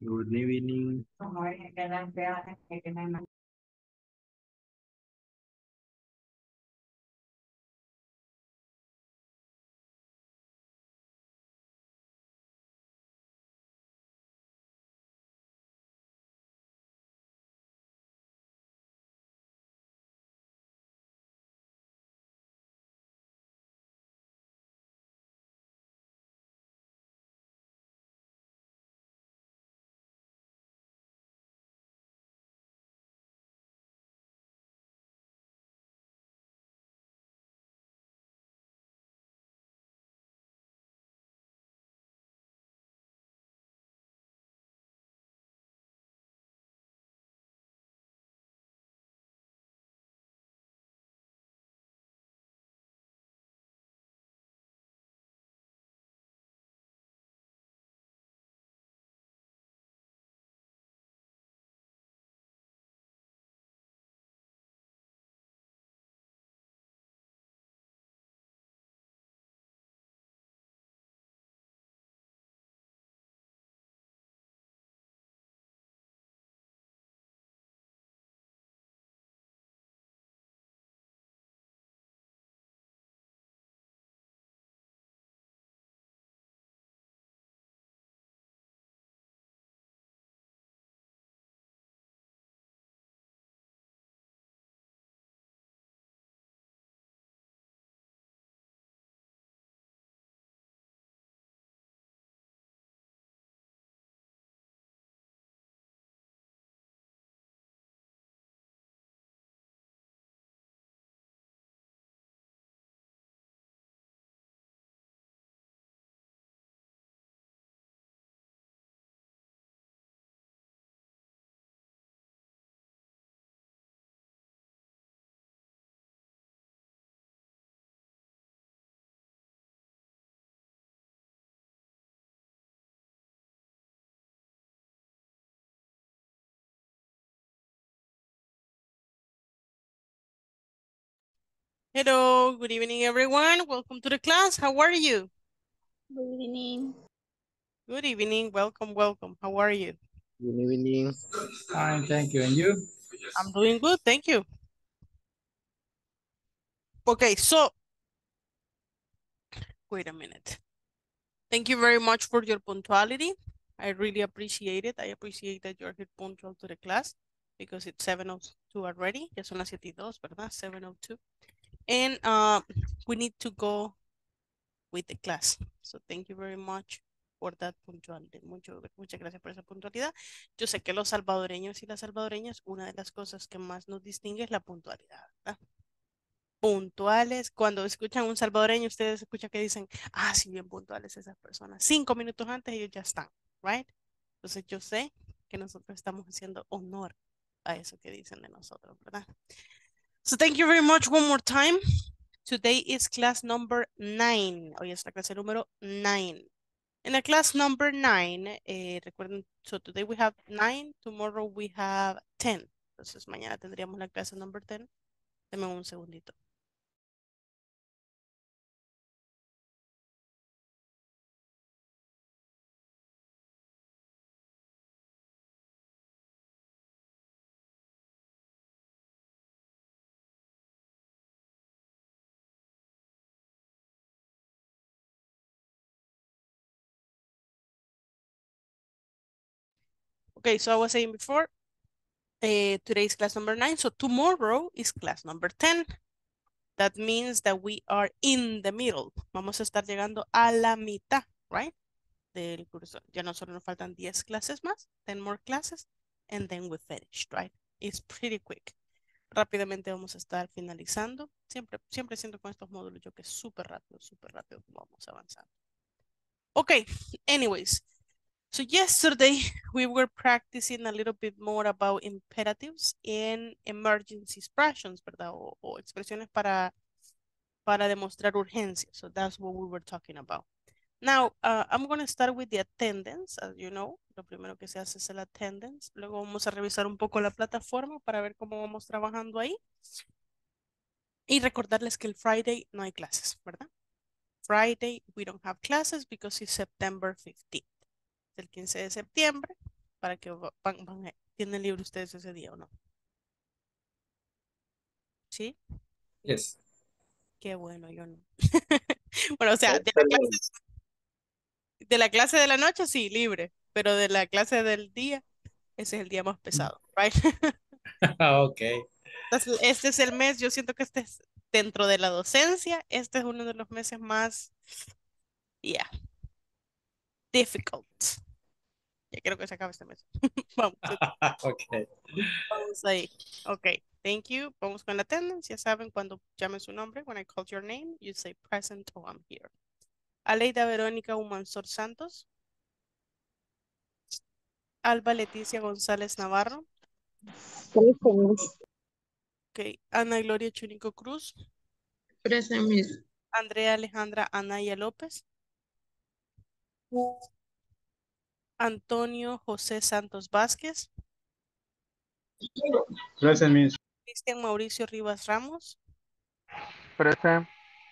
Good evening Hello, good evening, everyone. Welcome to the class. How are you? Good evening. Good evening. Welcome, welcome. How are you? Good evening. Fine, thank you. And you? I'm doing good. Thank you. Okay, so wait a minute. Thank you very much for your punctuality. I really appreciate it. I appreciate that you're here punctual to the class because it's 7.02 already. Ya son las 7 y 2, ¿verdad? 7.02. And uh, we need to go with the class. So thank you very much for that punctuality. Mucho, muchas gracias por esa puntualidad. Yo sé que los salvadoreños y las salvadoreñas, una de las cosas que más nos distingue es la puntualidad, ¿verdad? Puntuales, cuando escuchan un salvadoreño, ustedes escuchan que dicen, ah, sí, bien puntuales esas personas. Cinco minutos antes ellos ya están, right? Entonces yo sé que nosotros estamos haciendo honor a eso que dicen de nosotros, ¿verdad? So thank you very much one more time. Today is class number nine. Hoy es la clase número nine. In the class number nine, eh, recuerden, so today we have nine, tomorrow we have ten. Entonces mañana tendríamos la clase number ten. Deme un segundito. Okay, so I was saying before, uh, today is class number nine, so tomorrow is class number 10. That means that we are in the middle. Vamos a estar llegando a la mitad, right? Del curso. Ya no solo nos faltan 10 clases más, 10 more classes, and then we finished, right? It's pretty quick. Rápidamente vamos a estar finalizando. Siempre, siempre siento con estos módulos yo que es súper rápido, súper rápido vamos avanzando. Okay, anyways. So yesterday we were practicing a little bit more about imperatives and emergency expressions, ¿verdad? O, o expresiones para, para demostrar urgencia. So that's what we were talking about. Now, uh, I'm going to start with the attendance, as you know. Lo primero que se hace es el attendance. Luego vamos a revisar un poco la plataforma para ver cómo vamos trabajando ahí. Y recordarles que el Friday no hay clases, ¿verdad? Friday we don't have classes because it's September 15th. Del 15 de septiembre para que va- van, van a- tienen libre ustedes ese día o no. ¿Sí? Yes. Qué bueno, yo no. Bueno, o sea, de la clase, de la clase de la noche sí, libre, pero de la clase del día, ese es el día más pesado, right? okay. Entonces, Este es el mes, yo siento que este es dentro de la docencia, este es uno de los meses más, yeah, difficult. Ya quiero que se acabe este mes. Vamos, okay. vamos ahí. Ok, thank you. Vamos con la attendance. Ya saben, cuando llamen su nombre, when I call your name, you say present or I'm here. Aleida Verónica Humansor Santos. Alba Leticia González Navarro. Present. Ok, Ana Gloria Chunico Cruz. Present. Andrea Alejandra Anaya López. Antonio José Santos Vázquez. Present, Miss. Cristian Mauricio Rivas Ramos. Present.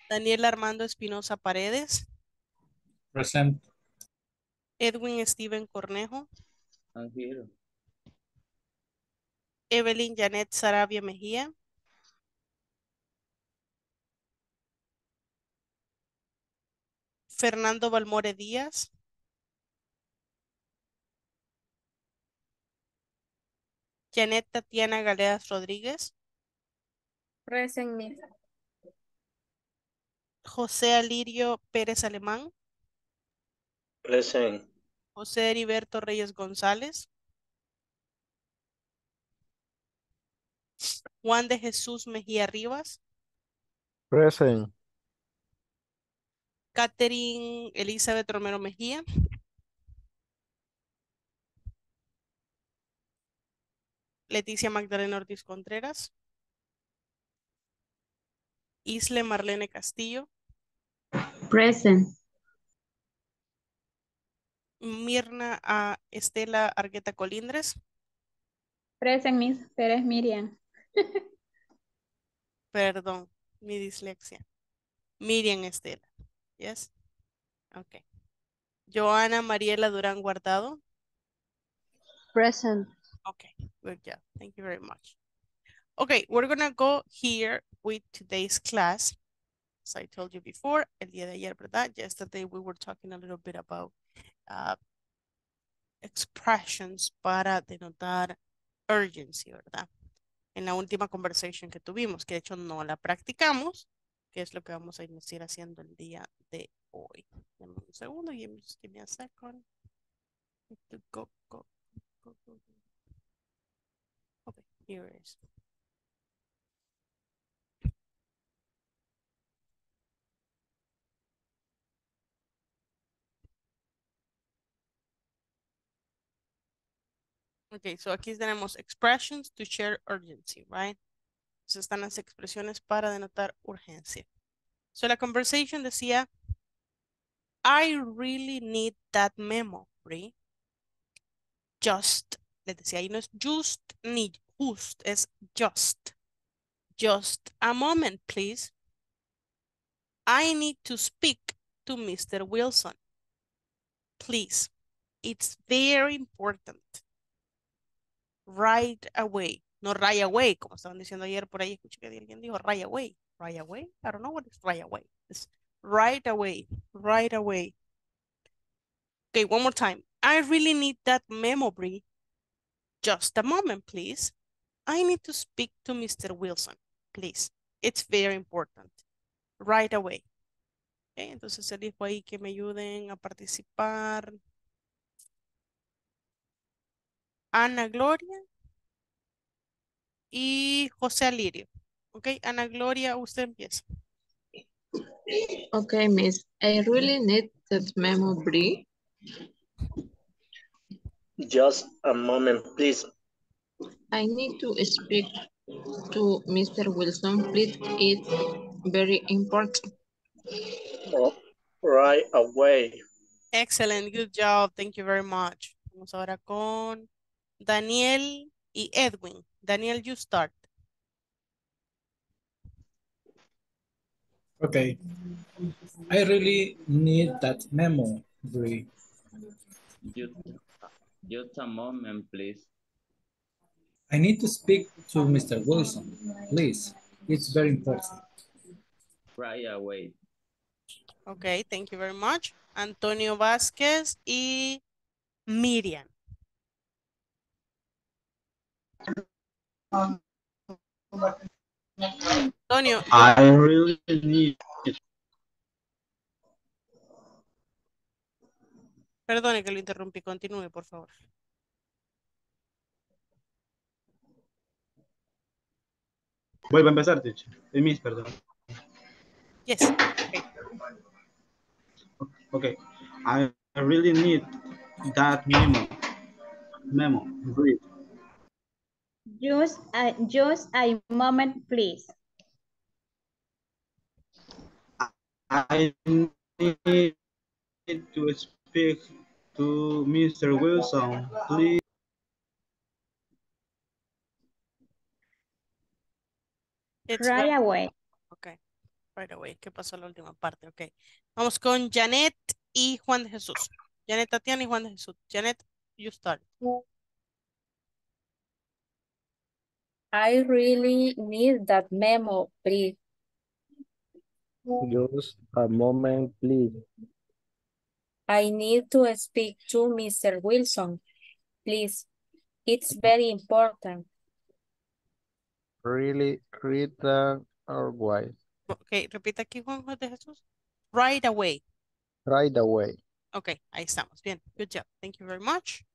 Daniel Armando Espinosa Paredes. Present. Edwin Steven Cornejo. I'm here. Evelyn Janet Sarabia Mejía. Fernando Balmore Díaz. Janet Tatiana Galeas Rodríguez. Present. José Alirio Pérez Alemán. Present. José Heriberto Reyes González. Juan de Jesús Mejía Rivas. Present. Catherine Elizabeth Romero Mejía. Leticia Magdalena Ortiz Contreras. Isle Marlene Castillo. Present. Mirna a Estela Argueta Colindres. Present, Miss. Pérez Miriam. Perdón, mi dislexia. Miriam Estela. Yes. Okay. Joana Mariela Durán Guardado. Present. Okay, good job. Thank you very much. Okay, we're gonna go here with today's class. As I told you before, el día de ayer, ¿verdad? Yesterday we were talking a little bit about uh, expressions para denotar urgency, ¿verdad? En la última conversation que tuvimos, que de hecho no la practicamos, que es lo que vamos a iniciar haciendo el día de hoy. Dame un segundo, give me, a second. Go, go, go, is. Okay, so aquí tenemos expressions to share urgency, right? Entonces están las expresiones para denotar urgencia. So la conversation decía, I really need that memo. Just, les decía, ahí no es just ni just, es just. Just a moment, please. I need to speak to Mr. Wilson. Please. It's very important. Right away. No right away, como estaban diciendo ayer por ahí, escuché que alguien dijo right away. Right away? I don't know what is right away. It's right away. Right away. Okay, one more time. I really need that memo, Bree. Just a moment, please. I need to speak to Mr. Wilson, please. It's very important. Right away. Okay, entonces se dijo ahí que me ayuden a participar. Ana Gloria y José Alirio. Ok, Ana Gloria, usted empieza. Okay, miss. I really need that memo, Bree. Just a moment, please. I need to speak to Mr. Wilson, please. It's very important. Oh, right away. Excellent, good job. Thank you very much. Vamos ahora con Daniel y Edwin. Daniel, you start. Okay. I really need that memo, Bree. Just, just a moment, please. I need to speak to Mr. Wilson, please. It's very important. Right away. Ok, thank you very much. Antonio Vázquez y Miriam. Antonio, I really need perdone que lo interrumpí, continúe, por favor. Vuelvo a empezar, teacher. Eh, Miss, perdón. Yes. Okay. I really need that memo. Memo. Read. Just a, just a moment, please. I need to speak to Mr. Wilson, please. It's Right away. Ok, right away. ¿Qué pasó en la última parte? Ok. Vamos con Janet y Juan de Jesús. Janet Tatiana y Juan de Jesús. Janet, you start. I really need that memo, please. Just a moment, please. I need to speak to Mr. Wilson, please. It's very important. Really, Rita or why? Ok, repita aquí Juan de Jesús. Right away. Right away. Ok, ahí estamos. Bien, good job. Thank you very much.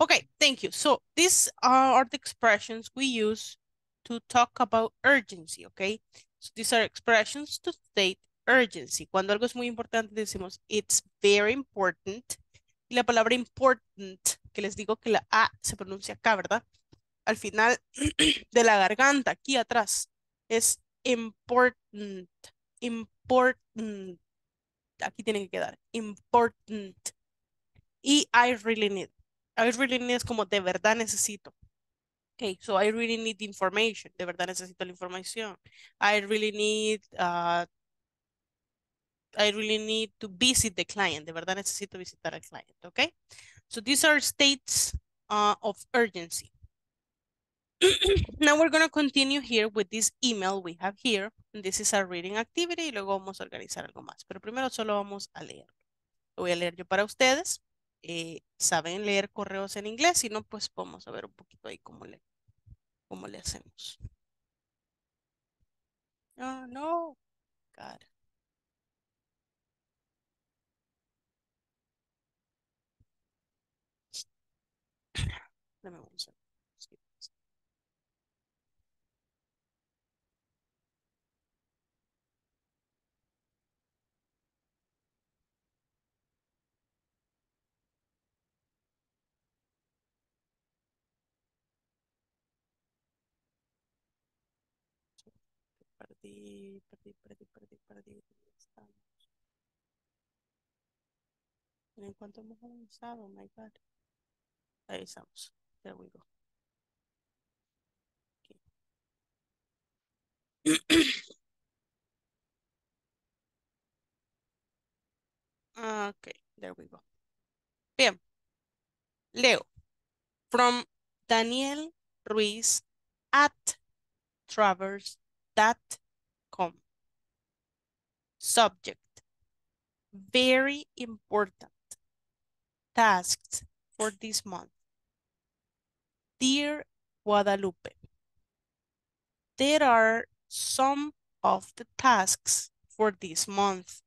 Okay, thank you. So these are the expressions we use to talk about urgency, okay? So these are expressions to state urgency. Cuando algo es muy importante decimos it's very important. Y la palabra important, que les digo que la A se pronuncia acá, ¿verdad? Al final de la garganta, aquí atrás, es important, important. Aquí tiene que quedar, important. Y I really need. I really need es como de verdad necesito. Okay, so I really need information. De verdad necesito la información. I really need, uh, I really need to visit the client. De verdad necesito visitar al client, okay? So these are states uh, of urgency. Now we're going to continue here with this email we have here. This is our reading activity y luego vamos a organizar algo más. Pero primero solo vamos a leer. Lo voy a leer yo para ustedes. Eh, saben leer correos en inglés, si no, pues vamos a ver un poquito ahí cómo le, cómo le hacemos. Oh, no. God. Dame un segundo. Sí. Perdí, perdí, perdí, perdí, perdí. ¿Dónde estamos? ¿En cuánto hemos avanzado? Oh my God. Ahí estamos. There we go. Okay, there we go. Bien. Leo. From Daniel Ruiz at travers.com. Subject. Very important. Tasks for this month. Dear Guadalupe, there are some of the tasks for this month.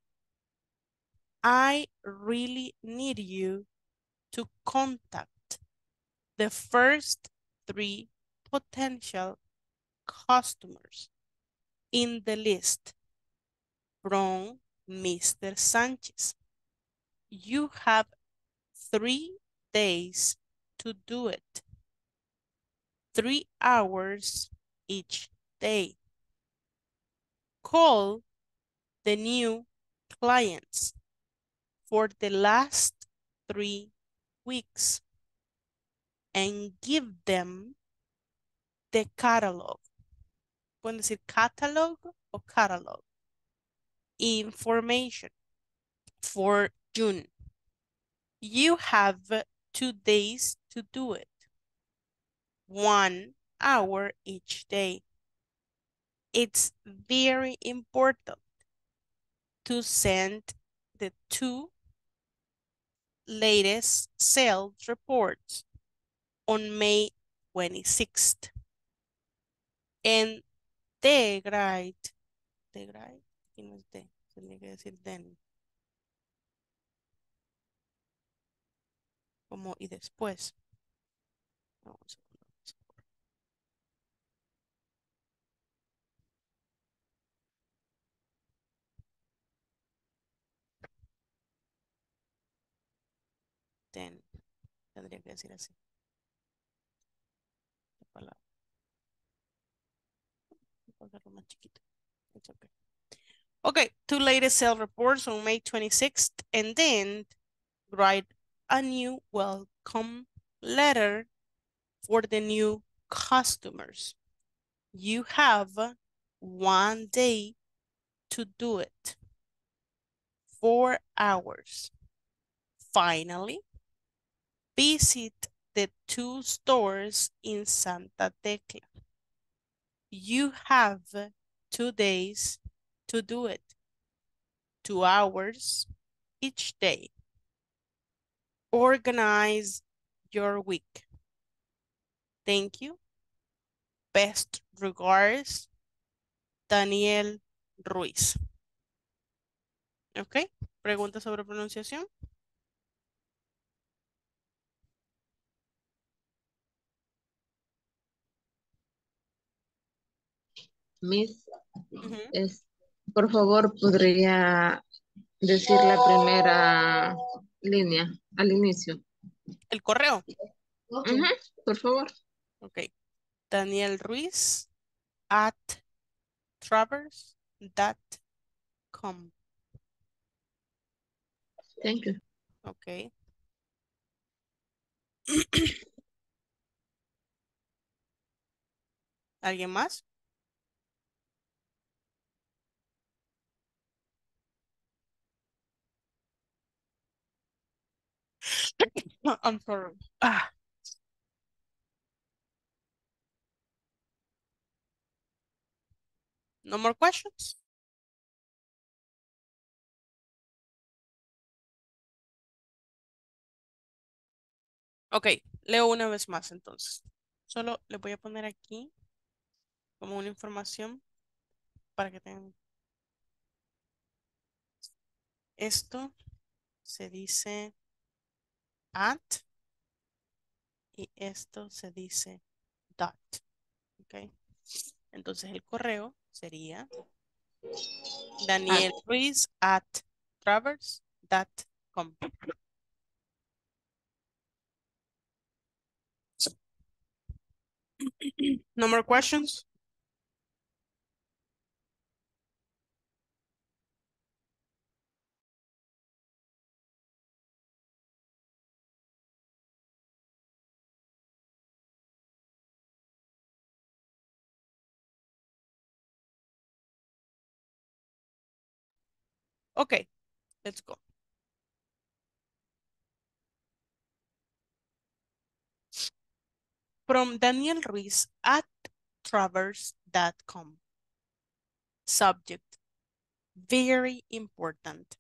I really need you to contact the first three potential customers in the list from Mr. Sanchez. You have three days to do it. Three hours each day. Call the new clients for the last three weeks and give them the catalog. Pueden decir catalog o catalog. Information for June. You have two days to do it. One hour each day. It's very important to send the two latest sales reports on May 26th. And the grade, the grade, aquí no es de, tenía que decir then. Como y después. Vamos a segundo, tendría que decir así. Hacerlo más chiquito. Okay. Okay, two latest sale reports on May 26th, and then write a new welcome letter for the new customers. You have one day to do it. Four hours. Finally, visit the two stores in Santa Tecla. You have two days to do it. Two hours each day. Organize your week. Thank you. Best regards, Daniel Ruiz. Ok, pregunta sobre pronunciación. Miss, es, por favor, podría decir la primera línea al inicio. El correo. Por favor. Ok. Daniel Ruiz at travers.com. Thank you. Ok. ¿Alguien más? I'm sorry. Ah. No more questions? Ok, leo una vez más entonces. Solo le voy a poner aquí como una información para que tengan. Esto se dice at y esto se dice dot. Ok. Entonces el correo sería Daniel Ruiz at travers.com. No more questions? Okay, let's go. From Daniel Ruiz at travers.com. Subject, very important.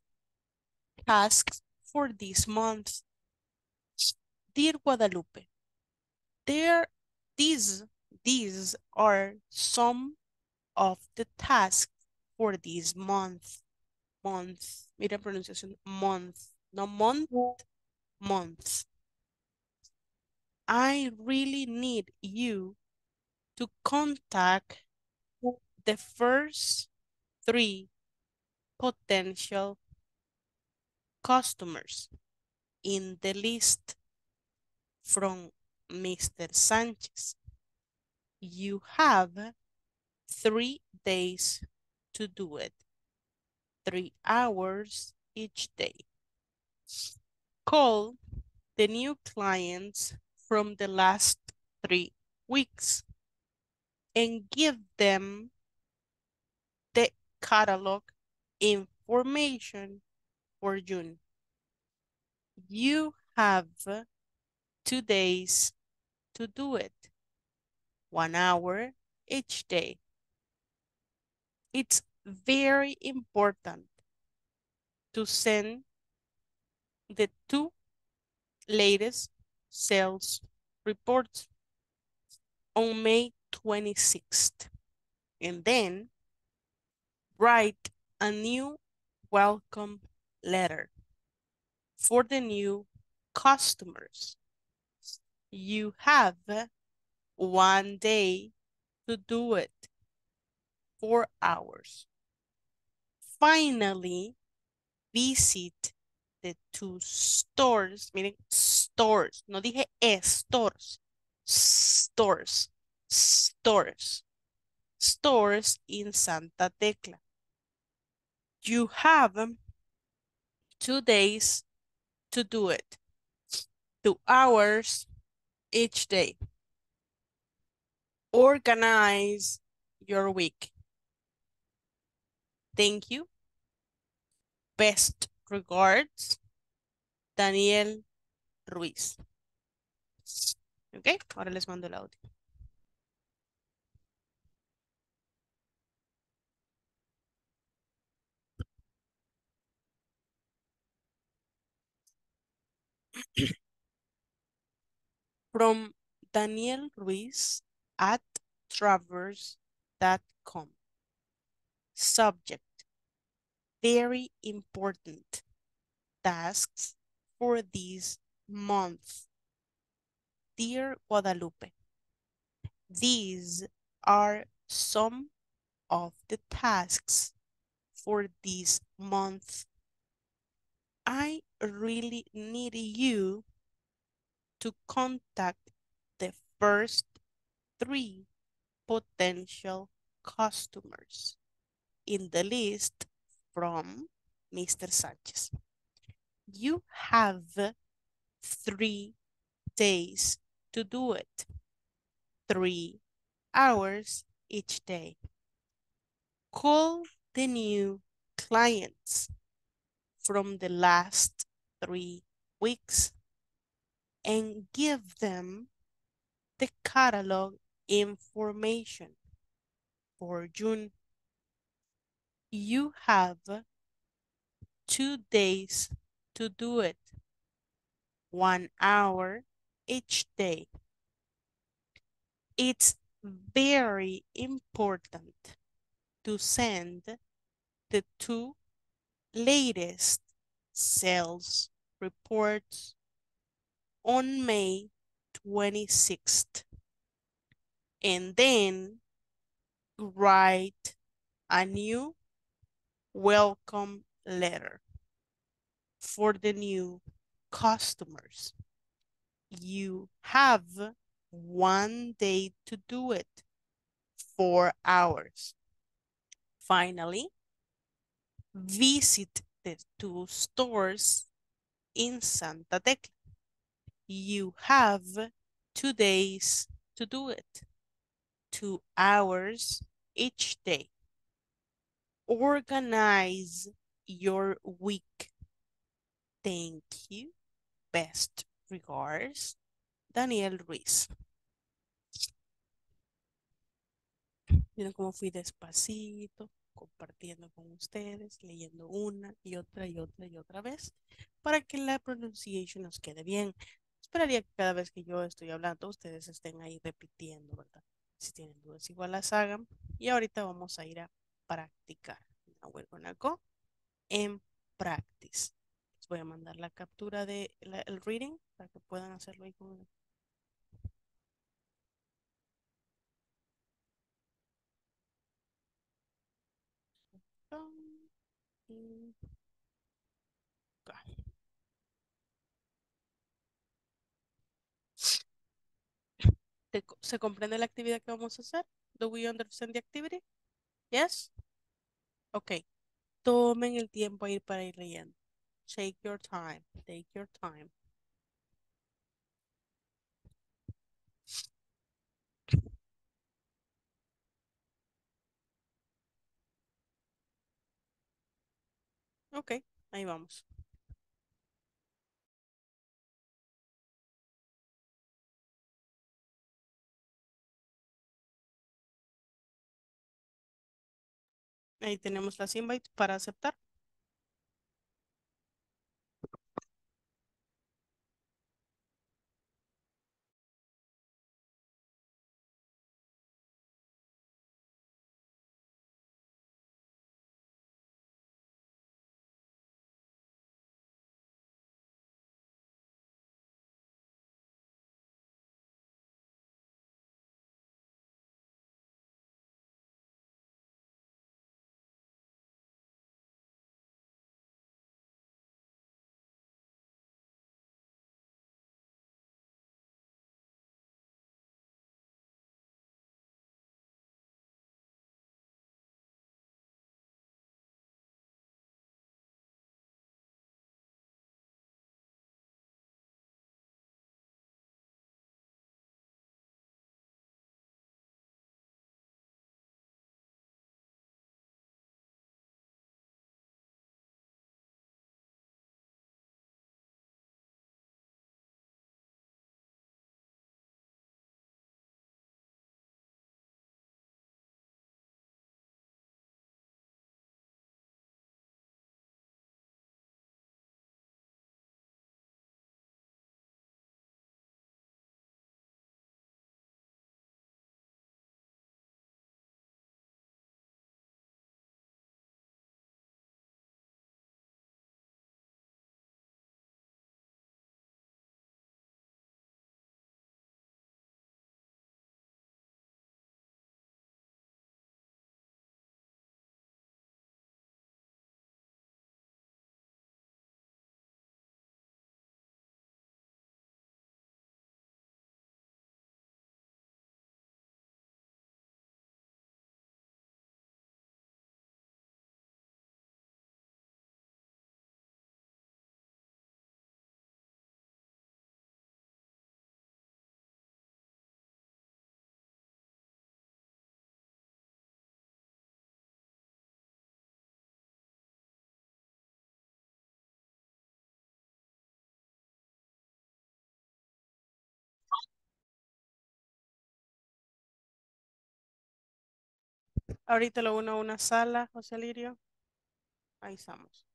Tasks for this month. Dear Guadalupe, there, these, these are some of the tasks for this month. Month, mira pronunciación, month, no month, month. I really need you to contact the first three potential customers in the list from Mr. Sanchez. You have three days to do it. Three hours each day. Call the new clients from the last three weeks and give them the catalog information for June. You have two days to do it. One hour each day. It's very important to send the two latest sales reports on May 26th. And then write a new welcome letter for the new customers. You have one day to do it. Four hours. Finally, visit the two stores. Miren, stores. No dije stores. Stores. Stores. Stores in Santa Tecla. You have two days to do it. Two hours each day. Organize your week. Thank you. Best regards, Daniel Ruiz. Ok, ahora les mando el audio. From Daniel Ruiz at travers.com. Subject. Very important tasks for this month. Dear Guadalupe, these are some of the tasks for this month. I really need you to contact the first three potential customers in the list from Mr. Sanchez. You have three days to do it. Three hours each day. Call the new clients from the last three weeks and give them the catalog information for June. You have two days to do it. One hour each day. It's very important to send the two latest sales reports on May 26th. And then write a new welcome letter for the new customers. You have one day to do it, four hours. Finally, visit the two stores in Santa Tecla. You have two days to do it, two hours each day. Organize your week. Thank you. Best regards, Daniel Ruiz. Miren cómo fui despacito, compartiendo con ustedes, leyendo una y otra y otra y otra vez, para que la pronunciación nos quede bien. Esperaría que cada vez que yo estoy hablando, ustedes estén ahí repitiendo, ¿verdad? Si tienen dudas, igual las hagan. Y ahorita vamos a ir a practicar. Now we're gonna go and practice. Les voy a mandar la captura de la- el reading para que puedan hacerlo ahí con y acá. ¿Te co- ¿Se comprende la actividad que vamos a hacer? Do we understand the activity? Yes? Ok. Tomen el tiempo a ir para ir leyendo. Take your time. Take your time. Ok, ahí vamos. Ahí tenemos las invites para aceptar. Ahorita lo uno a una sala, José Lirio. Ahí estamos.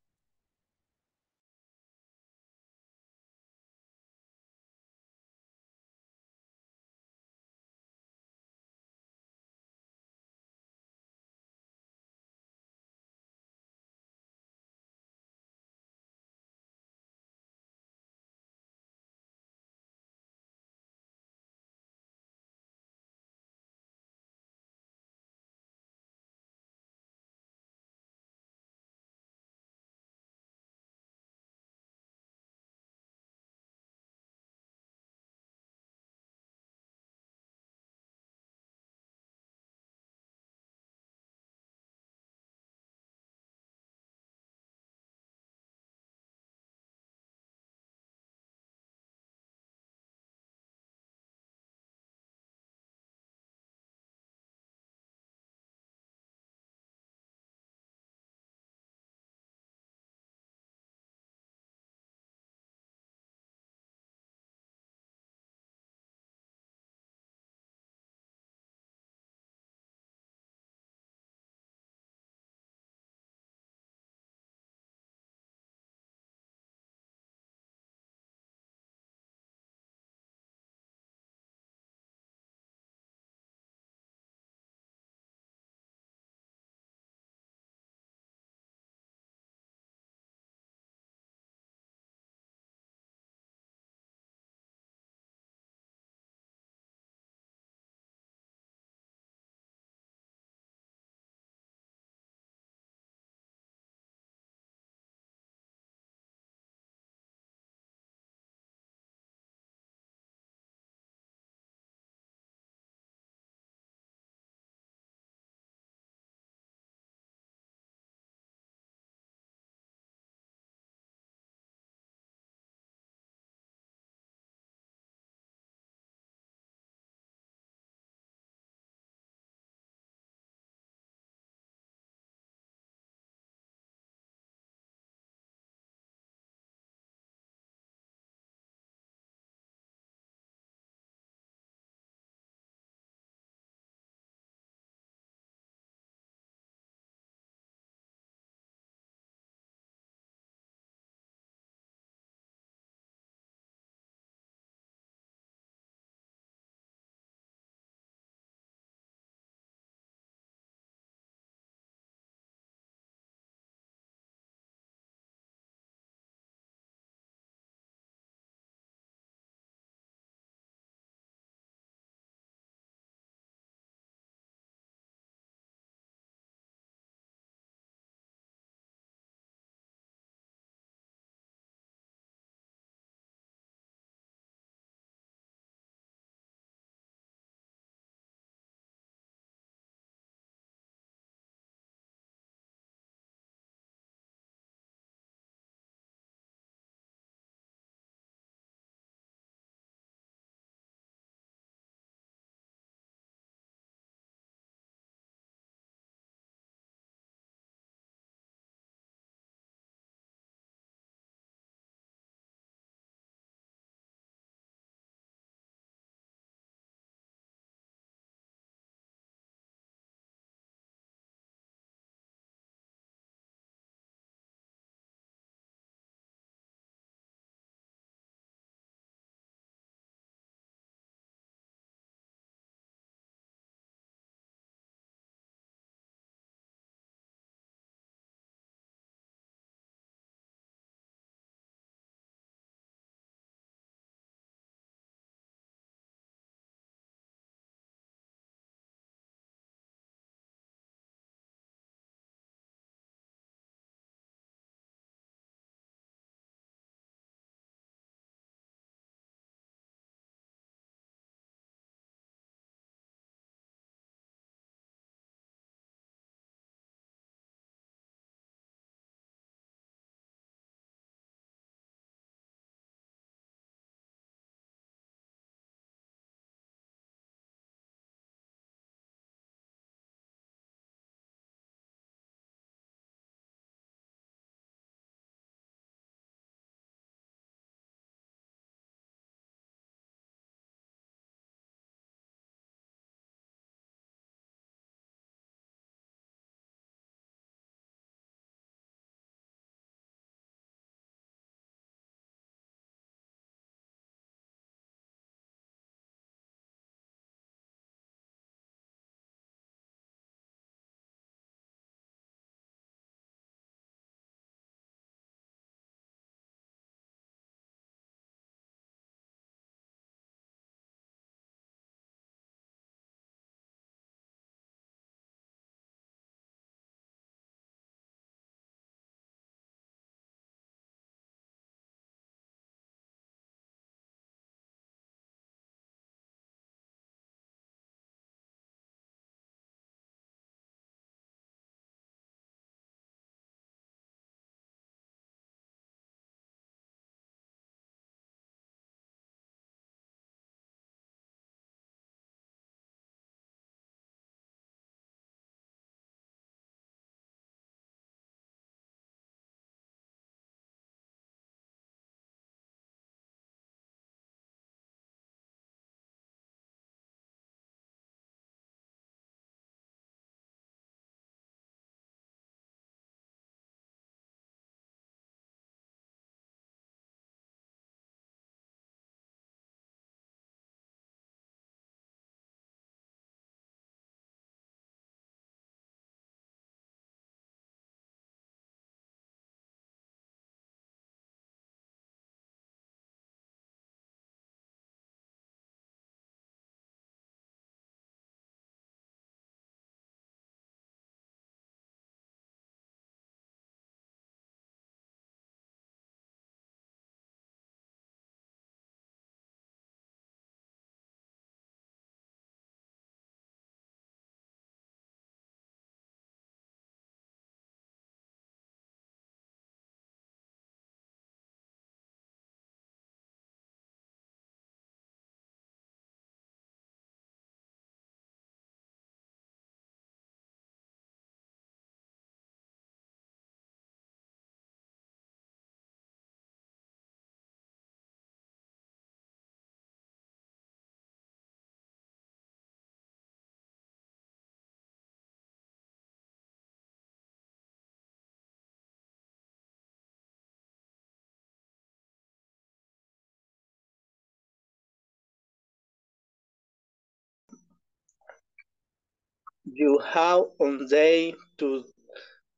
You have on day to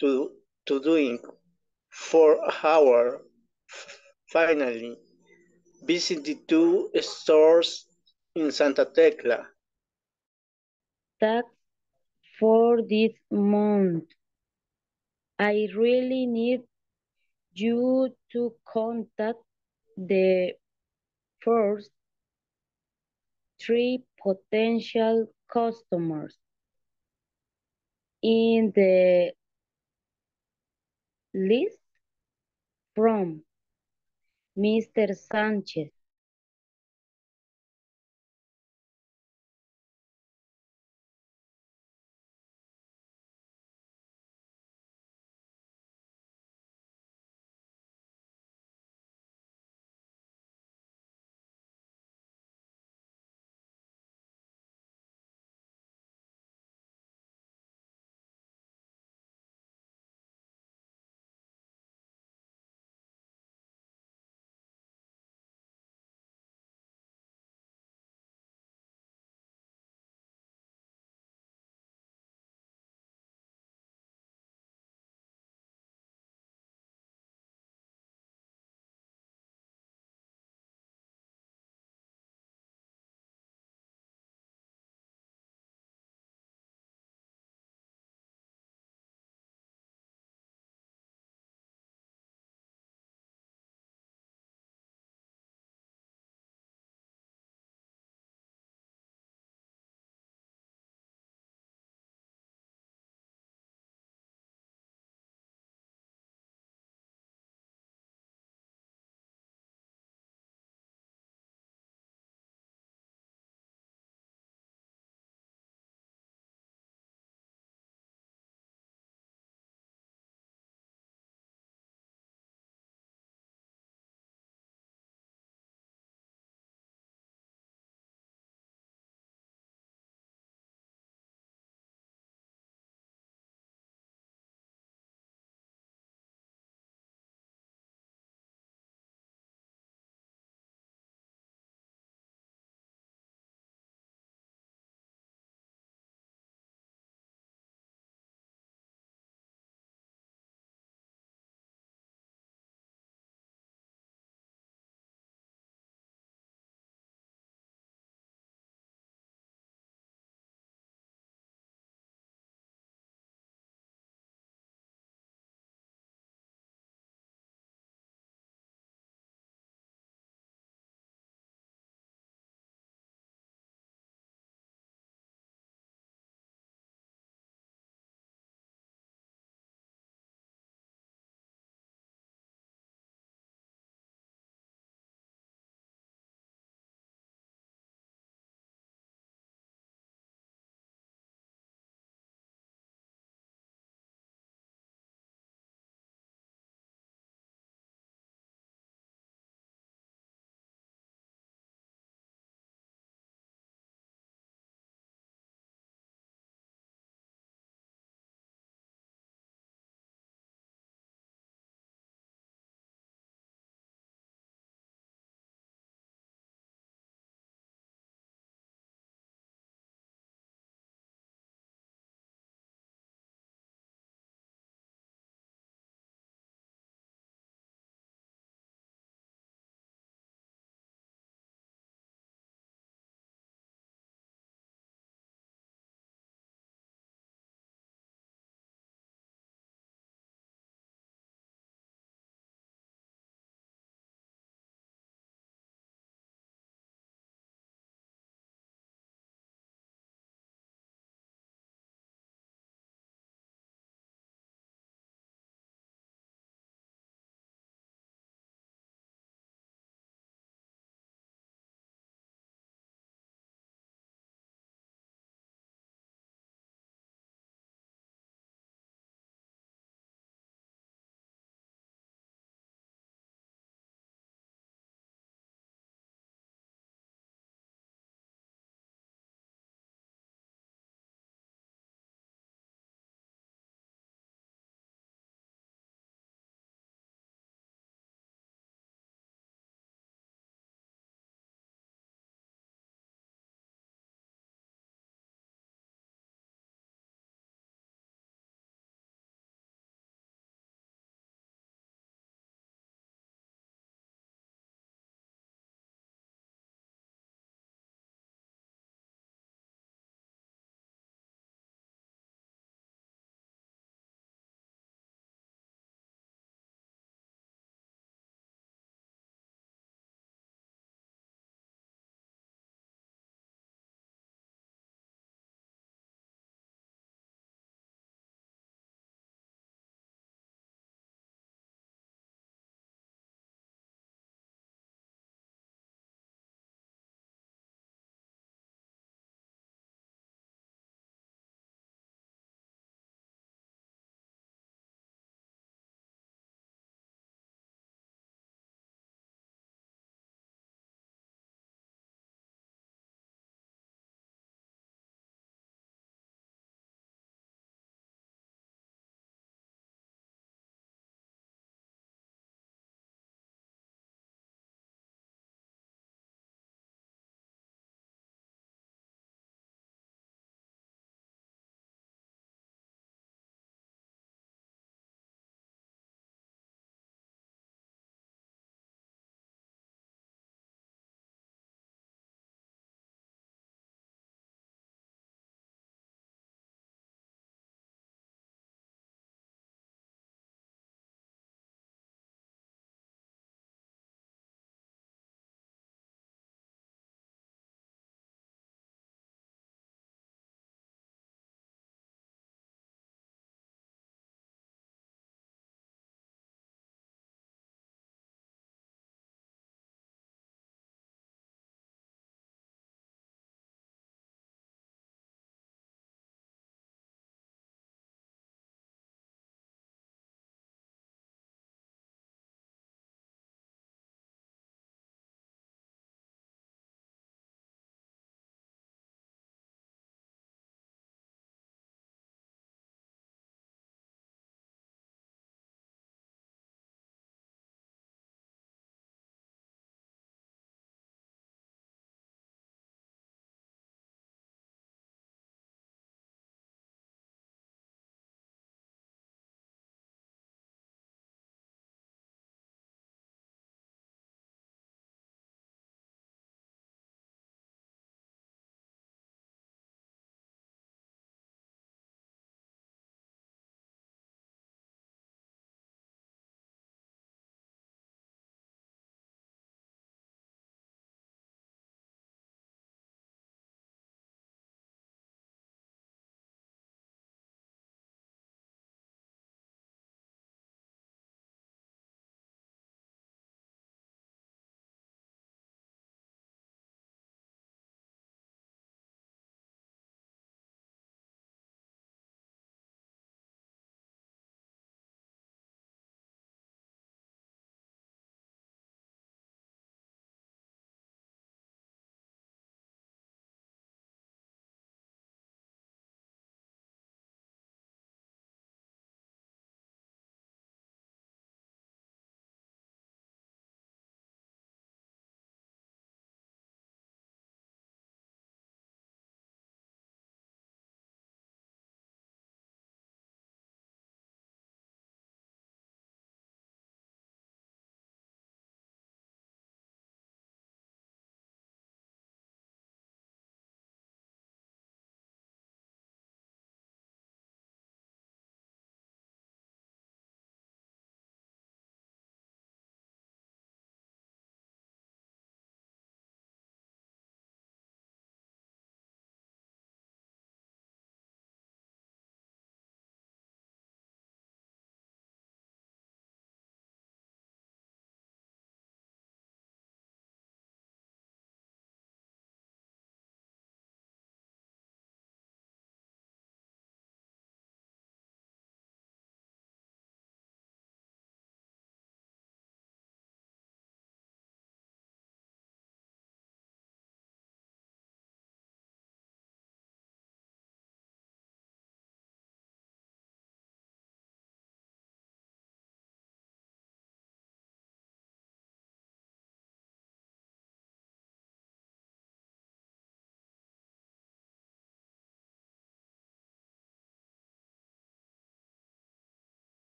to to doing four hour. Finally, visit the two stores in Santa Tecla. That for this month. I really need you to contact the first three potential customers in the list from Mr. Sanchez.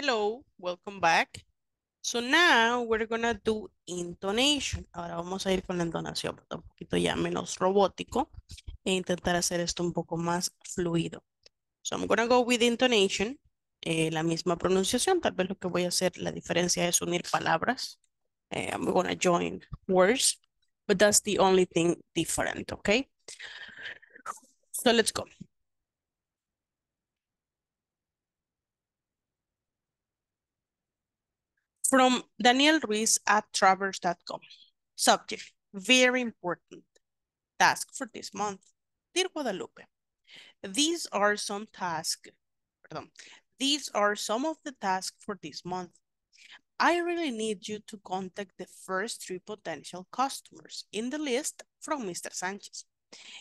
Hello, welcome back. So now we're gonna do intonation. Ahora vamos a ir con la entonación, un poquito ya menos robótico e intentar hacer esto un poco más fluido. So I'm gonna go with intonation, eh, la misma pronunciación, tal vez lo que voy a hacer, la diferencia es unir palabras. Eh, I'm gonna join words, but that's the only thing different, okay? So let's go. From Daniel Ruiz at travers.com. Subject, very important. Task for this month. Dear Guadalupe, these are some tasks, pardon, these are some of the tasks for this month. I really need you to contact the first three potential customers in the list from Mr. Sanchez.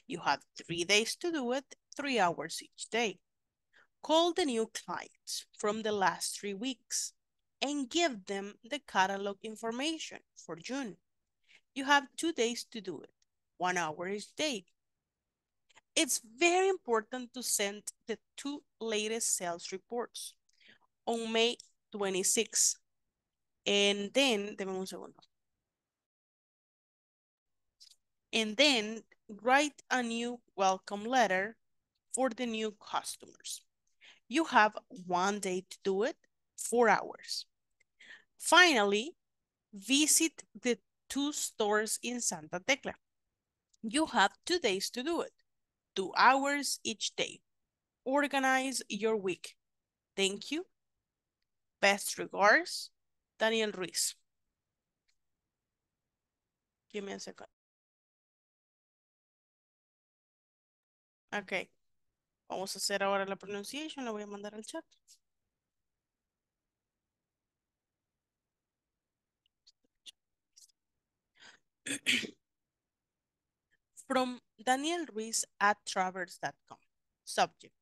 You have three days to do it, three hours each day. Call the new clients from the last three weeks and give them the catalog information for June. You have two days to do it, one hour each day. It's very important to send the two latest sales reports on May 26. And then, un segundo. And then write a new welcome letter for the new customers. You have one day to do it, four hours. Finally, visit the two stores in Santa Tecla. You have two days to do it, two hours each day. Organize your week. Thank you. Best regards, Daniel Ruiz. Give me a second. Ok. Vamos a hacer ahora la pronunciation. La voy a mandar al chat. From Daniel Ruiz at travers.com. Subject.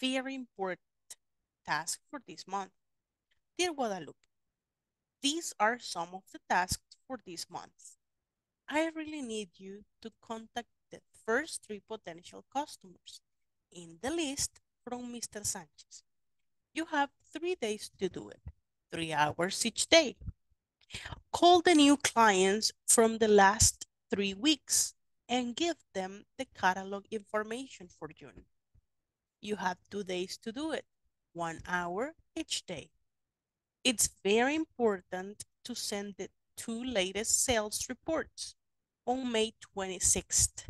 Very important task for this month. Dear Guadalupe, these are some of the tasks for this month. I really need you to contact the first three potential customers in the list from Mr. Sanchez. You have three days to do it, three hours each day. Call the new clients from the last three weeks and give them the catalog information for June. You have two days to do it, one hour each day. It's very important to send the two latest sales reports on May 26th.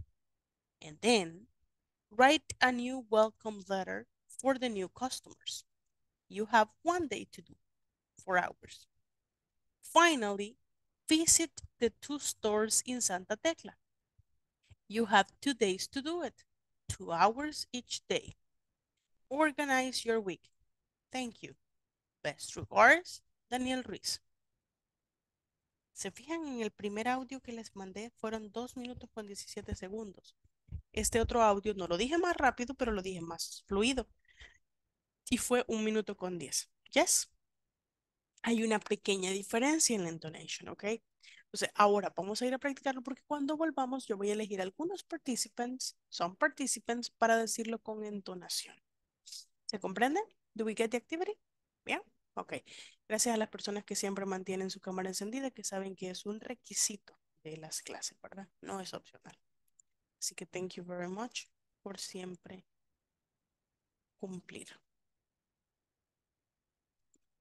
And then write a new welcome letter for the new customers. You have one day to do, four hours. Finally, visit the two stores in Santa Tecla. You have two days to do it, two hours each day. Organize your week. Thank you. Best regards, Daniel Ruiz. Se fijan en el primer audio que les mandé, fueron dos minutos con 17 segundos. Este otro audio no lo dije más rápido, pero lo dije más fluido. Y fue un minuto con 10. Yes. Hay una pequeña diferencia en la intonation, ¿ok? Entonces, ahora vamos a ir a practicarlo porque cuando volvamos yo voy a elegir algunos participants, son participants, para decirlo con entonación. ¿Se comprende? Do we get the activity? Bien, ok. Gracias a las personas que siempre mantienen su cámara encendida, que saben que es un requisito de las clases, ¿verdad? No es opcional. Así que thank you very much por siempre cumplir.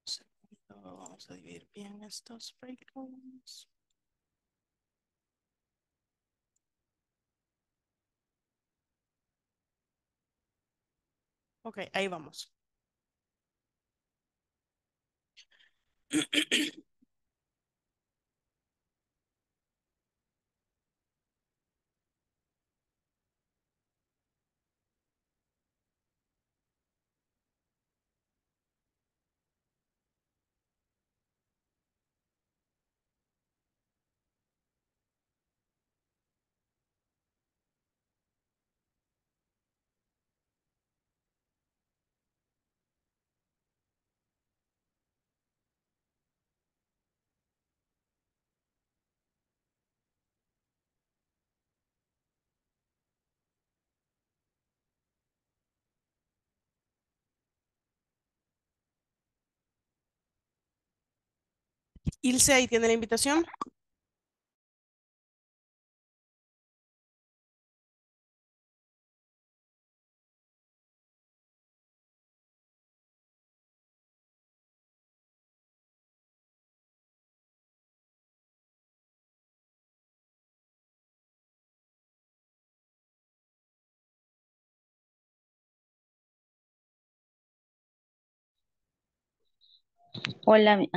Segundo, vamos a dividir bien estos breakdowns. Ok, ahí vamos. Ilse, ahí tiene la invitación. Hola. mi-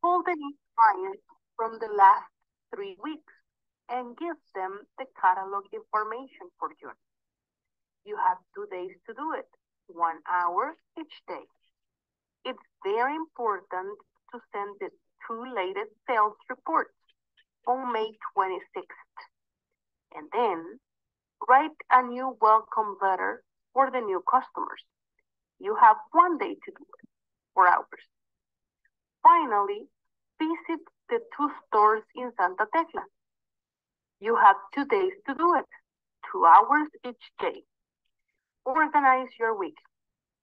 Call the new clients from the last three weeks and give them the catalog information for June. You have two days to do it, one hour each day. It's very important to send the two latest sales reports on May 26th. And then write a new welcome letter for the new customers. You have one day to do it, four hours. Finally, visit the two stores in Santa Tecla. You have two days to do it, two hours each day. Organize your week.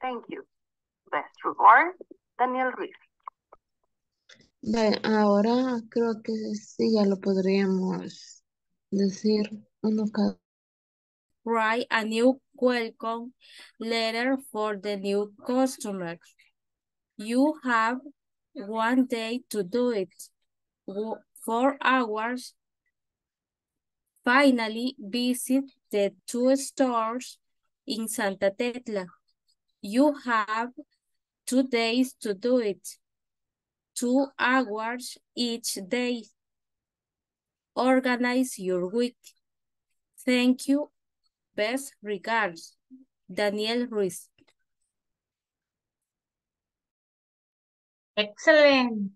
Thank you. Best regards, Daniel Ruiz. Vale, ahora creo que sí ya lo podríamos decir uno cada Write a new welcome letter for the new customers. You have one day to do it. Four hours. Finally, visit the two stores in Santa Tecla. You have two days to do it. Two hours each day. Organize your week. Thank you. Best regards. Daniel Ruiz. Excellent.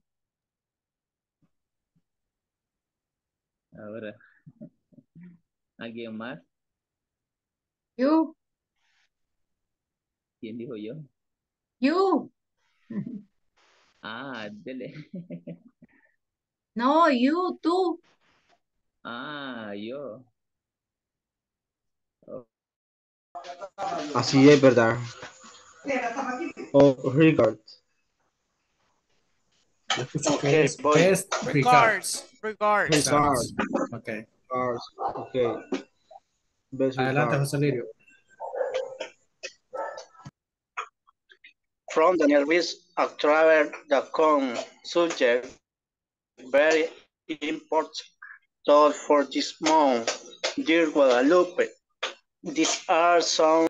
Ahora. ¿Alguien más? You, ¿Quién dijo yo? you. Ah, dele. No, you, tú. Ah, yo. Así es verdad. Oh, regard. Okay, voy. Best regards. Regards, regards. Regards. Ok. Regards. Okay. Best Adelante, regards. José Lirio. From Daniel Ruiz at travel.com subject very important thought for this month. Dear Guadalupe, these are some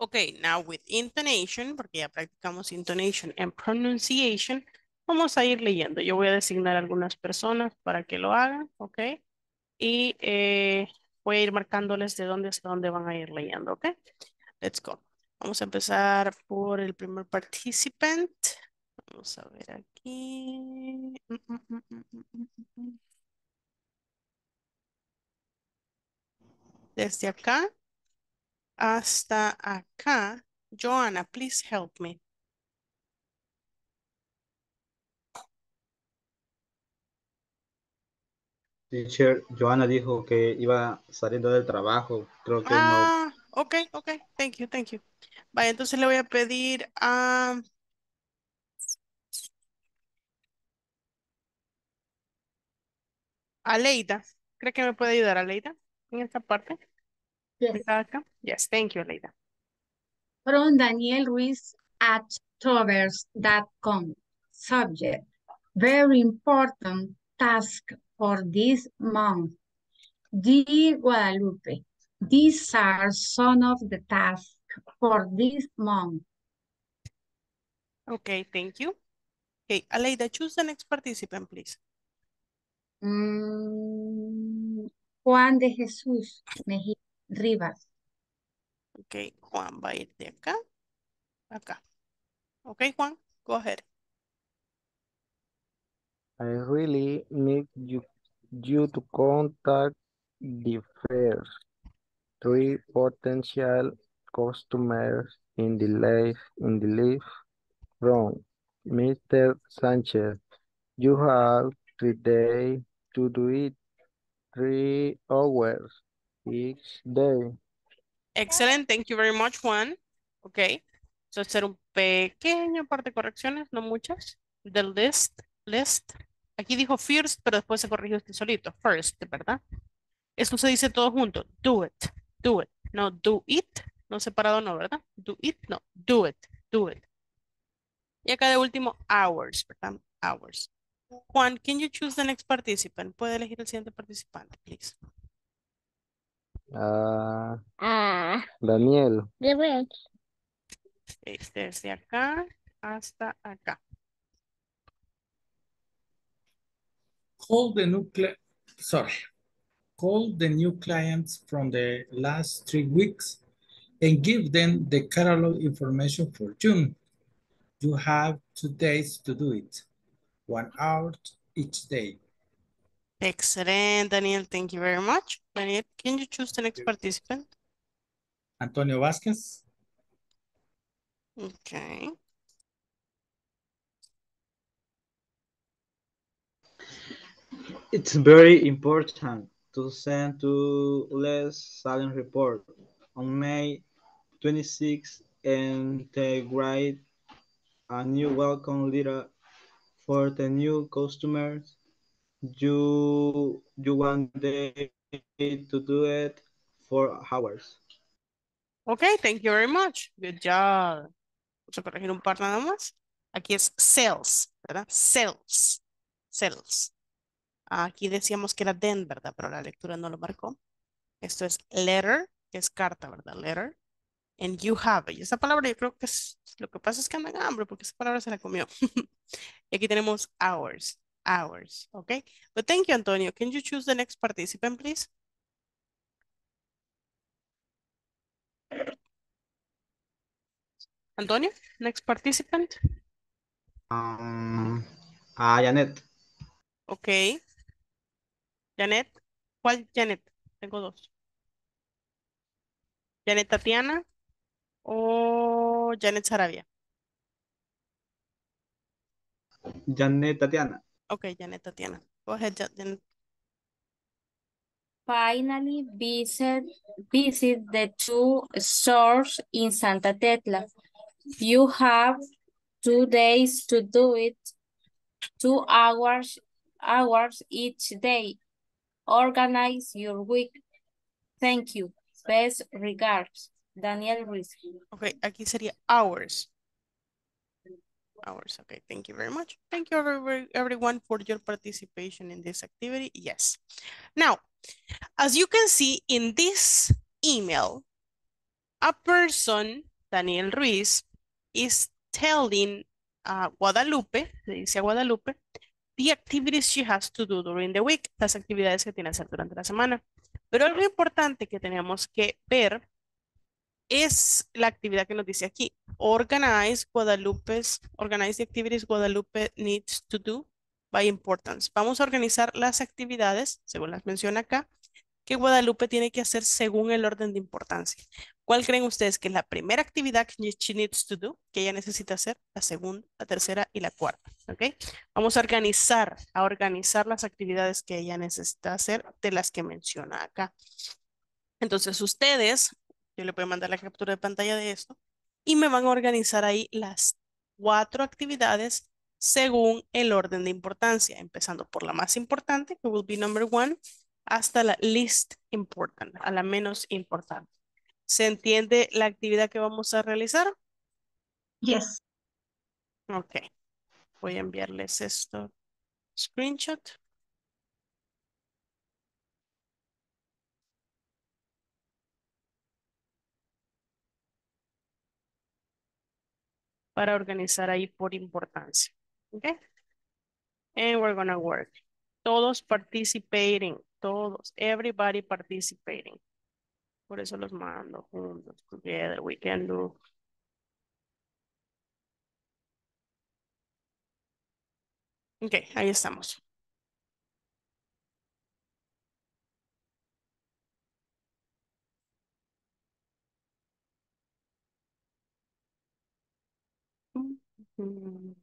Okay, now with intonation, porque ya practicamos intonation and pronunciation, vamos a ir leyendo. Yo voy a designar algunas personas para que lo hagan, ok. Y eh, voy a ir marcándoles de dónde hasta dónde van a ir leyendo, ok. Let's go. Vamos a empezar por el primer participant. Vamos a ver aquí. Mm, mm, mm. Desde acá hasta acá. Joanna, please help me. Teacher, Joana dijo que iba saliendo del trabajo. Creo que no. Ah, ok, ok. Thank you, thank you. Vaya, entonces le voy a pedir a... A Leida. ¿Cree que me puede ayudar a Leida en esta parte? Yes. Yes, thank you, Leida. From Daniel Ruiz at trovers.com. Subject. Very important task for this month. Dear Guadalupe, these are some of the tasks for this month. Okay, thank you. Okay, Aleida, choose the next participant, please. Mm, Juan de Jesús Mejía Rivas. Okay, Juan va a ir de acá acá. Okay, Juan, go ahead. I really need you, you to contact the first three potential customers in the list, in the list from Mr. Sanchez. You have three days to do it, three hours each day. Excellent, thank you very much, Juan. Ok, so hacer un pequeño par de correcciones, no muchas. The list, list. Aquí dijo first, pero después se corrigió este solito. First, ¿verdad? Esto se dice todo junto. Do it, do it. No, do it. No separado, no, ¿verdad? Do it, no. Do it, do it. Y acá de último, hours, ¿verdad? Hours. Juan, can you choose the next participant? ¿Puede elegir el siguiente participante, please? Ah, Ah, Daniel, de ver. Ok, Desde acá hasta acá. Call the new sorry. Call the new clients from the last three weeks and give them the catalog information for June. You have two days to do it, one hour each day. Excellent, Daniel. Thank you very much. Daniel, can you choose the next participant? Antonio Vasquez, Okay. It's very important to send to Les Silent Report on May 26 and they write a new welcome letter for the new customers. You you want day to do it for hours. Okay, thank you very much. Good job. Vamos a corregir un par nada más. Aquí es sales, ¿verdad? Sales. Sales. Aquí decíamos que era den, ¿verdad? Pero la lectura no lo marcó. Esto es letter, que es carta, ¿verdad? Letter. And you have. Y esa palabra yo creo que es, lo que pasa es que andan hambre porque esa palabra se la comió. y aquí tenemos hours. Hours, okay? But thank you, Antonio. Can you choose the next participant, please? Antonio, next participant. Um, a Janet. Ok. Janet. ¿Cuál Janet? Tengo dos. Janet Tatiana o Janet Sarabia. Janet Tatiana. Ok, Janet Tatiana. Go ahead, Janet. Finally, visit, visit the two stores in Santa Tecla. You have two days to do it, two hours, hours each day. Organize your week. Thank you. Best regards, Daniel Ruiz. Ok, aquí sería hours. Hours, okay, thank you very much. Thank you every, everyone for your participation in this activity. Yes. Now, as you can see in this email, a person Daniel Ruiz, is telling a Guadalupe, se dice a Guadalupe, the activities she has to do during the week, las actividades que tiene que hacer durante la semana. Pero algo importante que tenemos que ver es la actividad que nos dice aquí. Organize Guadalupe's, organize the activities Guadalupe needs to do by importance. Vamos a organizar las actividades, según las menciona acá, que Guadalupe tiene que hacer según el orden de importancia. ¿Cuál creen ustedes que es la primera actividad que she needs to do, que ella necesita hacer? La segunda, la tercera y la cuarta, ¿ok? Vamos a organizar, a organizar las actividades que ella necesita hacer de las que menciona acá. Entonces ustedes, yo le puedo mandar la captura de pantalla de esto, y me van a organizar ahí las cuatro actividades según el orden de importancia, empezando por la más importante, que will be number one, hasta la least important, a la menos importante. ¿Se entiende la actividad que vamos a realizar? Yes. Ok. Voy a enviarles esto. Screenshot. Para organizar ahí por importancia. Ok. And we're gonna work. Todos participating. Todos. Everybody participating. Por eso los mando juntos. Together we can do. Ok, ahí estamos. 嗯。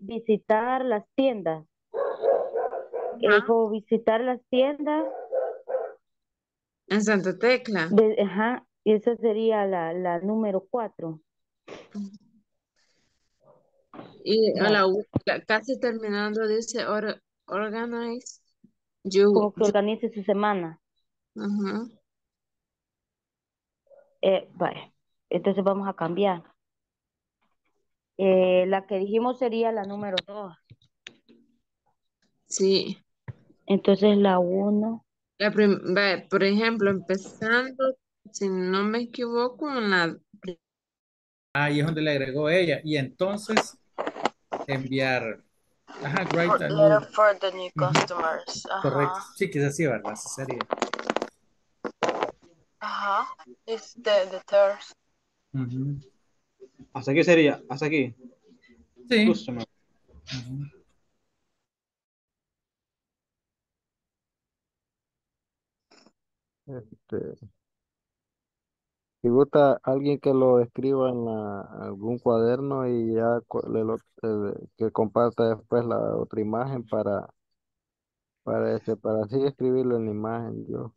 Visitar las tiendas. Eh, como visitar las tiendas. En Santa Tecla. de- ajá, esa sería la, la número cuatro. Y a la, casi terminando dice or- organize you. Como que organice su semana. Ajá. Eh, vaya, entonces vamos a cambiar. Eh, la que dijimos sería la número dos. Sí. Entonces la uno. La prim- ve, por ejemplo, empezando, si no me equivoco, en la Ahí es donde le agregó ella. Y entonces enviar. Ajá, For, a letter new- for the new customers. Correcto. Ajá. Sí, quizás sí, ¿verdad? Así sería. Ajá. It's the, the third. Ujú. Hasta aquí sería, hasta aquí. Sí. Customer. Este, si gusta alguien que lo escriba en la- algún cuaderno y ya le lo- eh, que comparta después la otra imagen para, para, este, para así escribirlo en la imagen yo.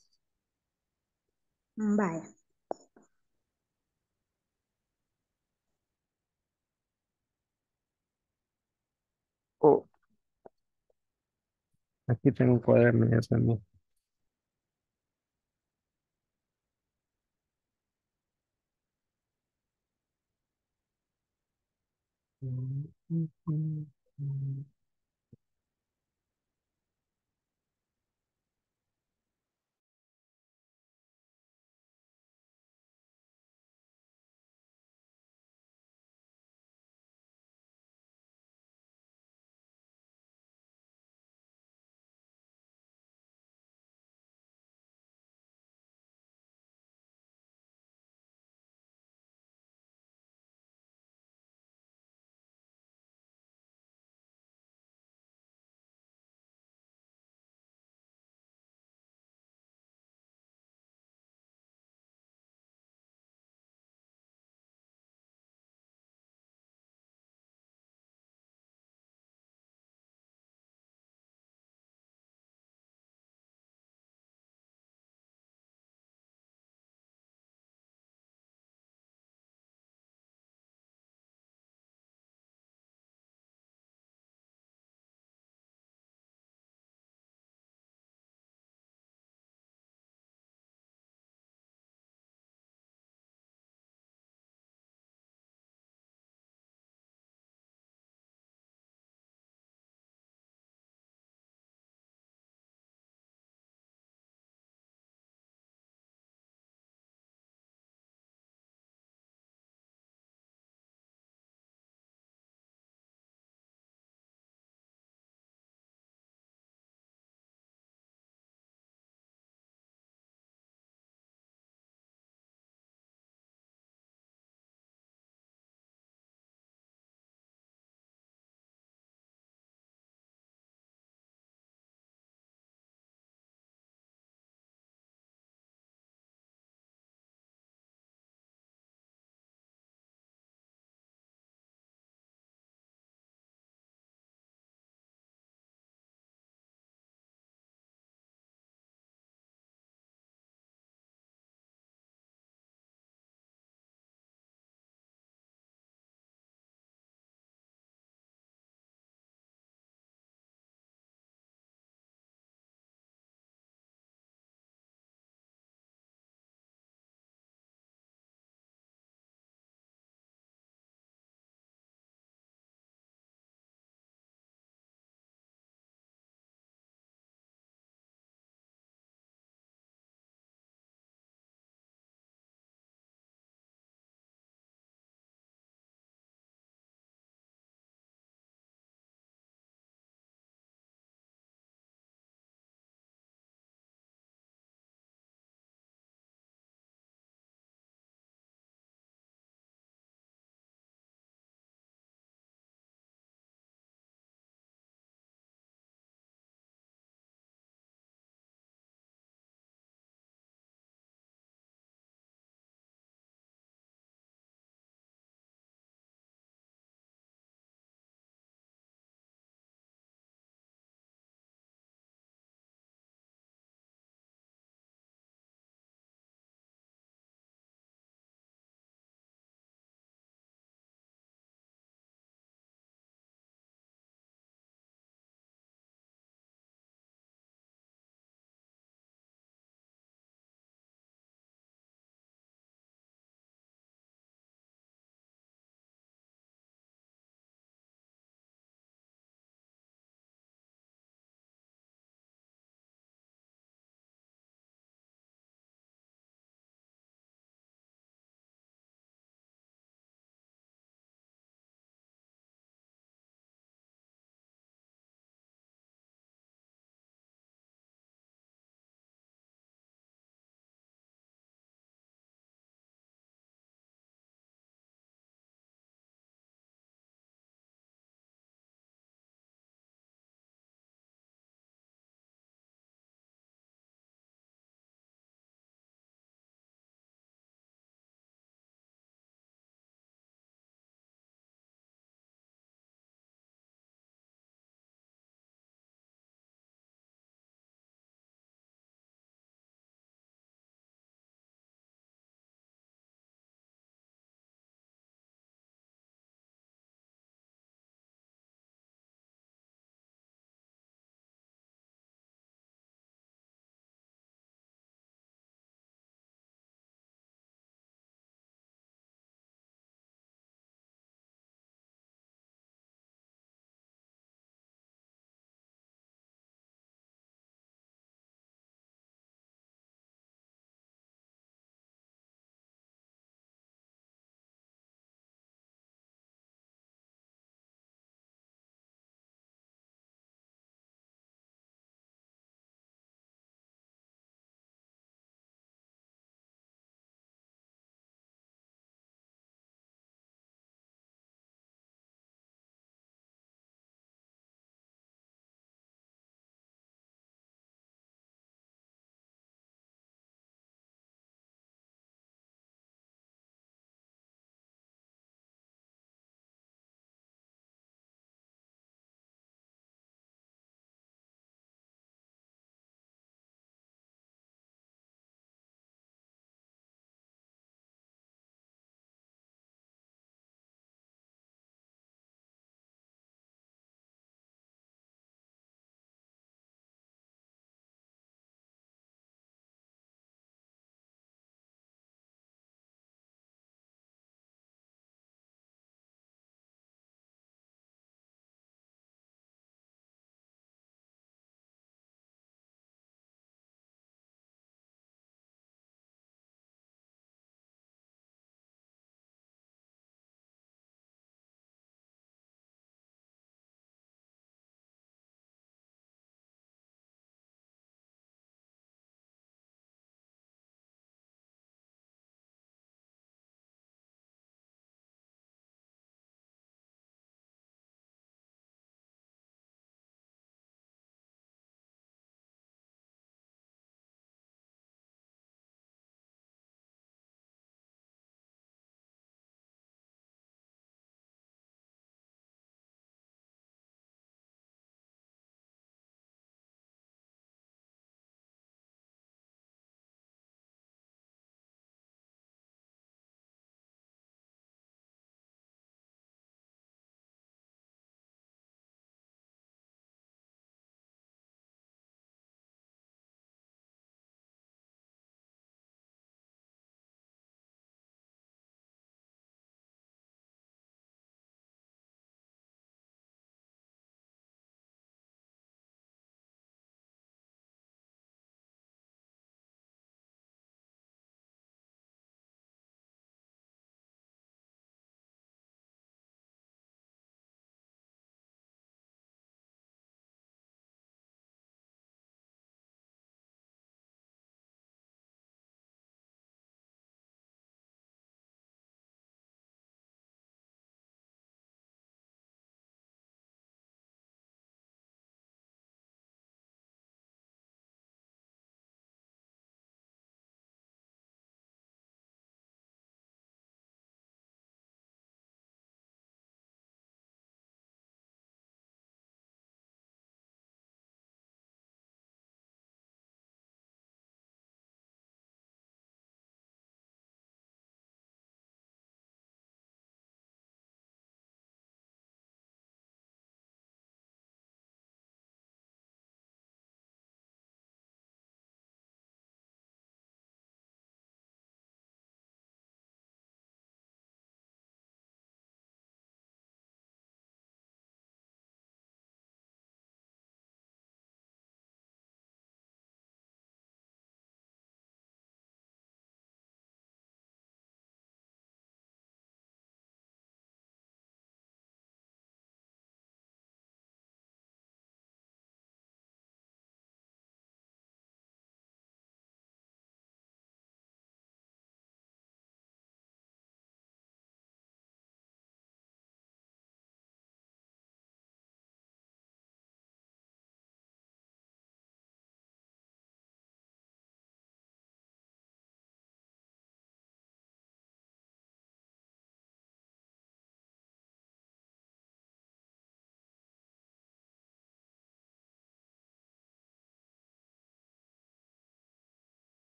Vaya. Aquí tengo un cuaderno también.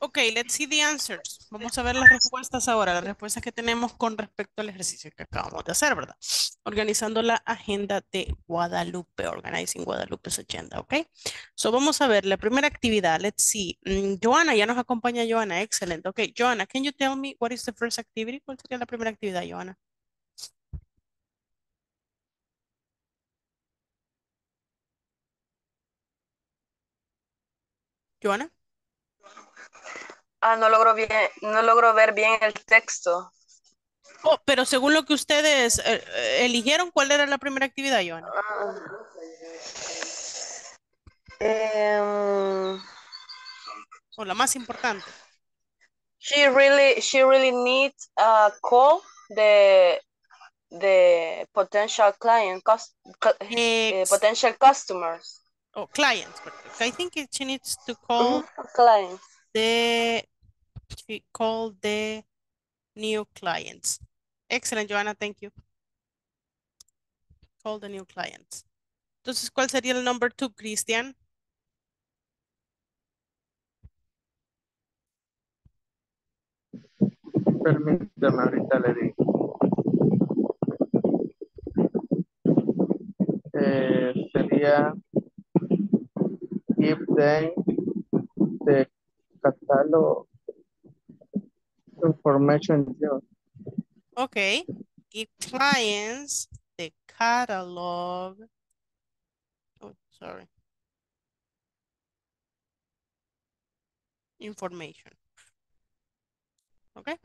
Okay, let's see the answers. Vamos a ver las respuestas ahora, las respuestas que tenemos con respecto al ejercicio que acabamos de hacer, ¿verdad? Organizando la agenda de Guadalupe, organizing Guadalupe's agenda, ¿ok? So vamos a ver la primera actividad, let's see. Mm, Joana, ya nos acompaña Joana, excelente. Ok, Joana, can you tell me what is the first activity? ¿Cuál sería la primera actividad, Joana? Joana? Ah, no logro bien, no logro ver bien el texto. Oh, pero según lo que ustedes eh, eh, eligieron, ¿cuál era la primera actividad, Joana? Em, O la más importante. she really, she really needs a call the the potential client, cu- eh, potential customers, Oh, clients. I think it- she needs to call clients. The she call the new clients. Excellent, Joanna, thank you. Call the new clients. Entonces, ¿cuál sería el number two, Cristian? Permítame, ahorita le digo. Eh, sería give them the catalog information Okay. Give clients the catalog. Oh, sorry. Information. Okay.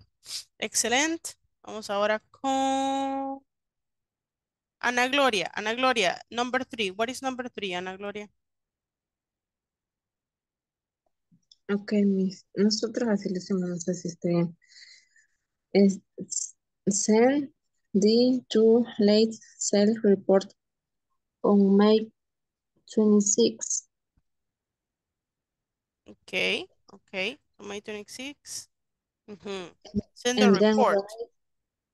Excelente. Vamos ahora con Ana Gloria. Ana Gloria, number three. What is number three, Ana Gloria? Ok, mis, nosotros así le decimos, no sé si está bien. Es, send the two late sales report on May 26. Okay, okay. May 26. Mhm. Send the And report,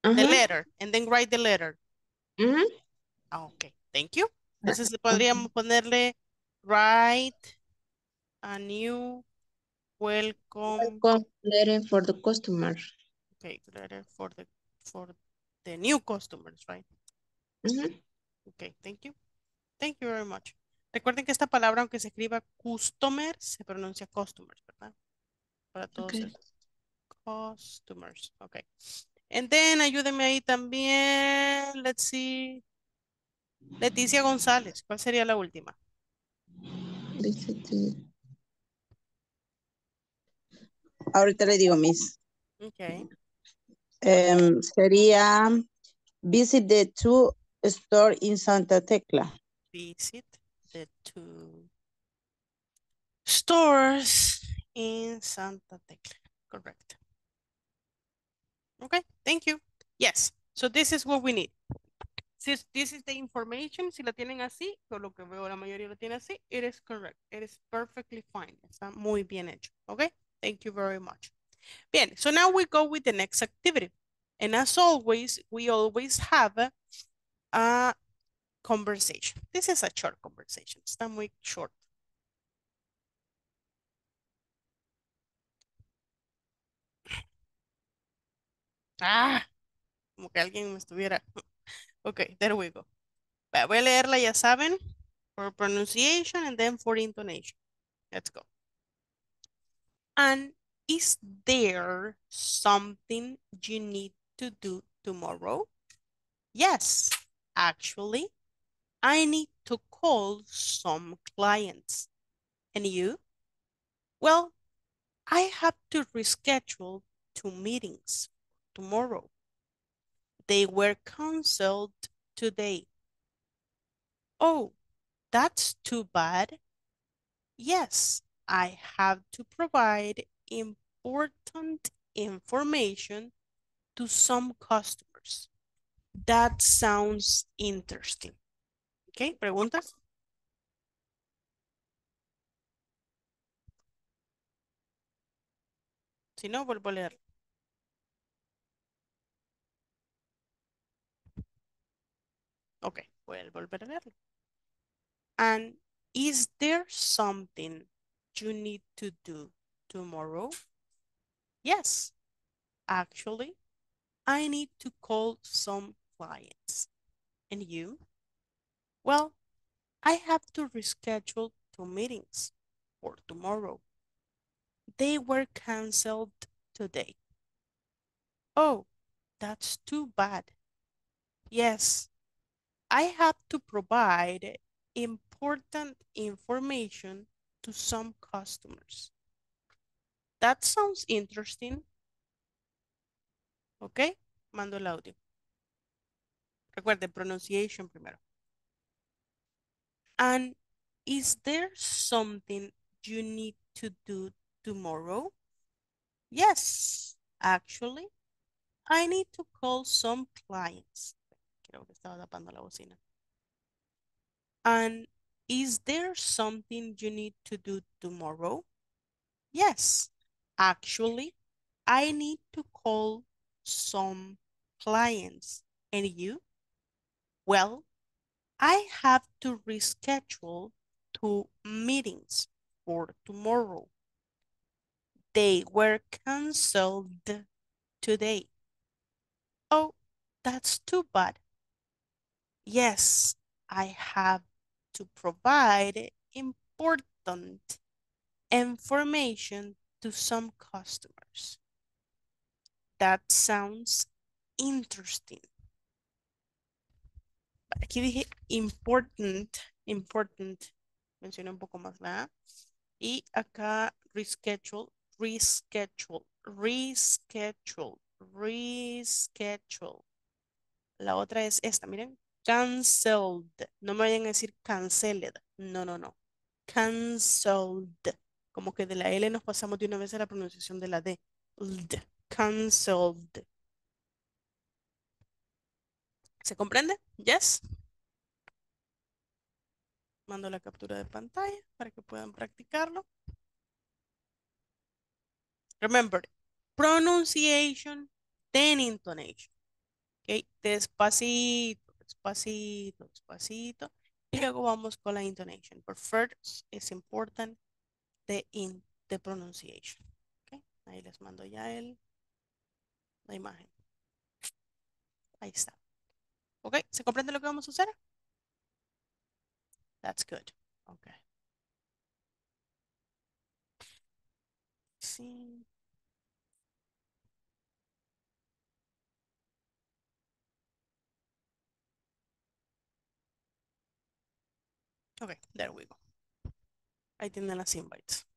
write- the letter, and then write the letter. Ah, ok, thank you. Entonces podríamos ponerle write a new welcome welcome letter for the customer. okay, letter for the for the new customers, right? Ujú, Okay, thank you. Thank you very much. Recuerden que esta palabra, aunque se escriba customer, se pronuncia customers, ¿verdad? Para todos Ok. esos. Customers, okay. And then ayúdenme ahí también. Let's see. Leticia González, ¿cuál sería la última? Visit Ahorita le digo, Miss. Okay. Em, sería visit the two store in Santa Tecla. visit the two stores in Santa Tecla. Correct. Okay, thank you. Yes, so this is what we need. Since this is the information, si la tienen así, por lo que veo la mayoría lo tiene así, it is correct. It is perfectly fine. Está muy bien hecho. Okay, thank you very much. Bien, so now we go with the next activity. And as always, we always have a, a conversation. This is a short conversation. Está muy short. Ah, como que alguien me estuviera. Ok, there we go. Voy a leerla, ya saben, for pronunciation and then for intonation. Let's go. And is there something you need to do tomorrow? Yes, actually, I need to call some clients. And you? Well, I have to reschedule two meetings tomorrow. They were canceled today. Oh, that's too bad. Yes, I have to provide important information to some customers. That sounds interesting. Okay, preguntas? Si no, vuelvo a leer. Ok, voy a volver. And is there something you need to do tomorrow? Yes, actually, I need to call some clients. And you? Well, I have to reschedule two meetings for tomorrow. They were canceled today. Oh, that's too bad. Yes, I have to provide important information to some customers. That sounds interesting. Ok, mando el audio. Recuerde, pronunciation primero. And is there something you need to do tomorrow? Yes, actually, I need to call some clients. Creo que estaba tapando la bocina. And is there something you need to do tomorrow? Yes, actually, I need to call some clients. And you? Well, I have to reschedule two meetings for tomorrow. They were canceled today. Oh, that's too bad. Yes, I have to provide important information to some customers. That sounds interesting. Aquí dije important, important. Mencioné un poco más, ¿verdad? Y acá reschedule, reschedule, reschedule, reschedule. La otra es esta, miren. Cancelled. No me vayan a decir canceled. No, no, no. Cancelled. Como que de la L nos pasamos de una vez a la pronunciación de la D. Ld. Cancelled. ¿Se comprende? Yes. Mando la captura de pantalla para que puedan practicarlo. Remember, pronunciation, then intonation. Ok, despacito, despacito, despacito. Y luego vamos con la intonation. But first, it's important the, in, the pronunciation. Okay, ahí les mando ya el, la imagen. Ahí está. Ok, ¿se comprende lo que vamos a hacer? That's good. Okay. Sí. Okay, there we go. Ahí tienen las invites.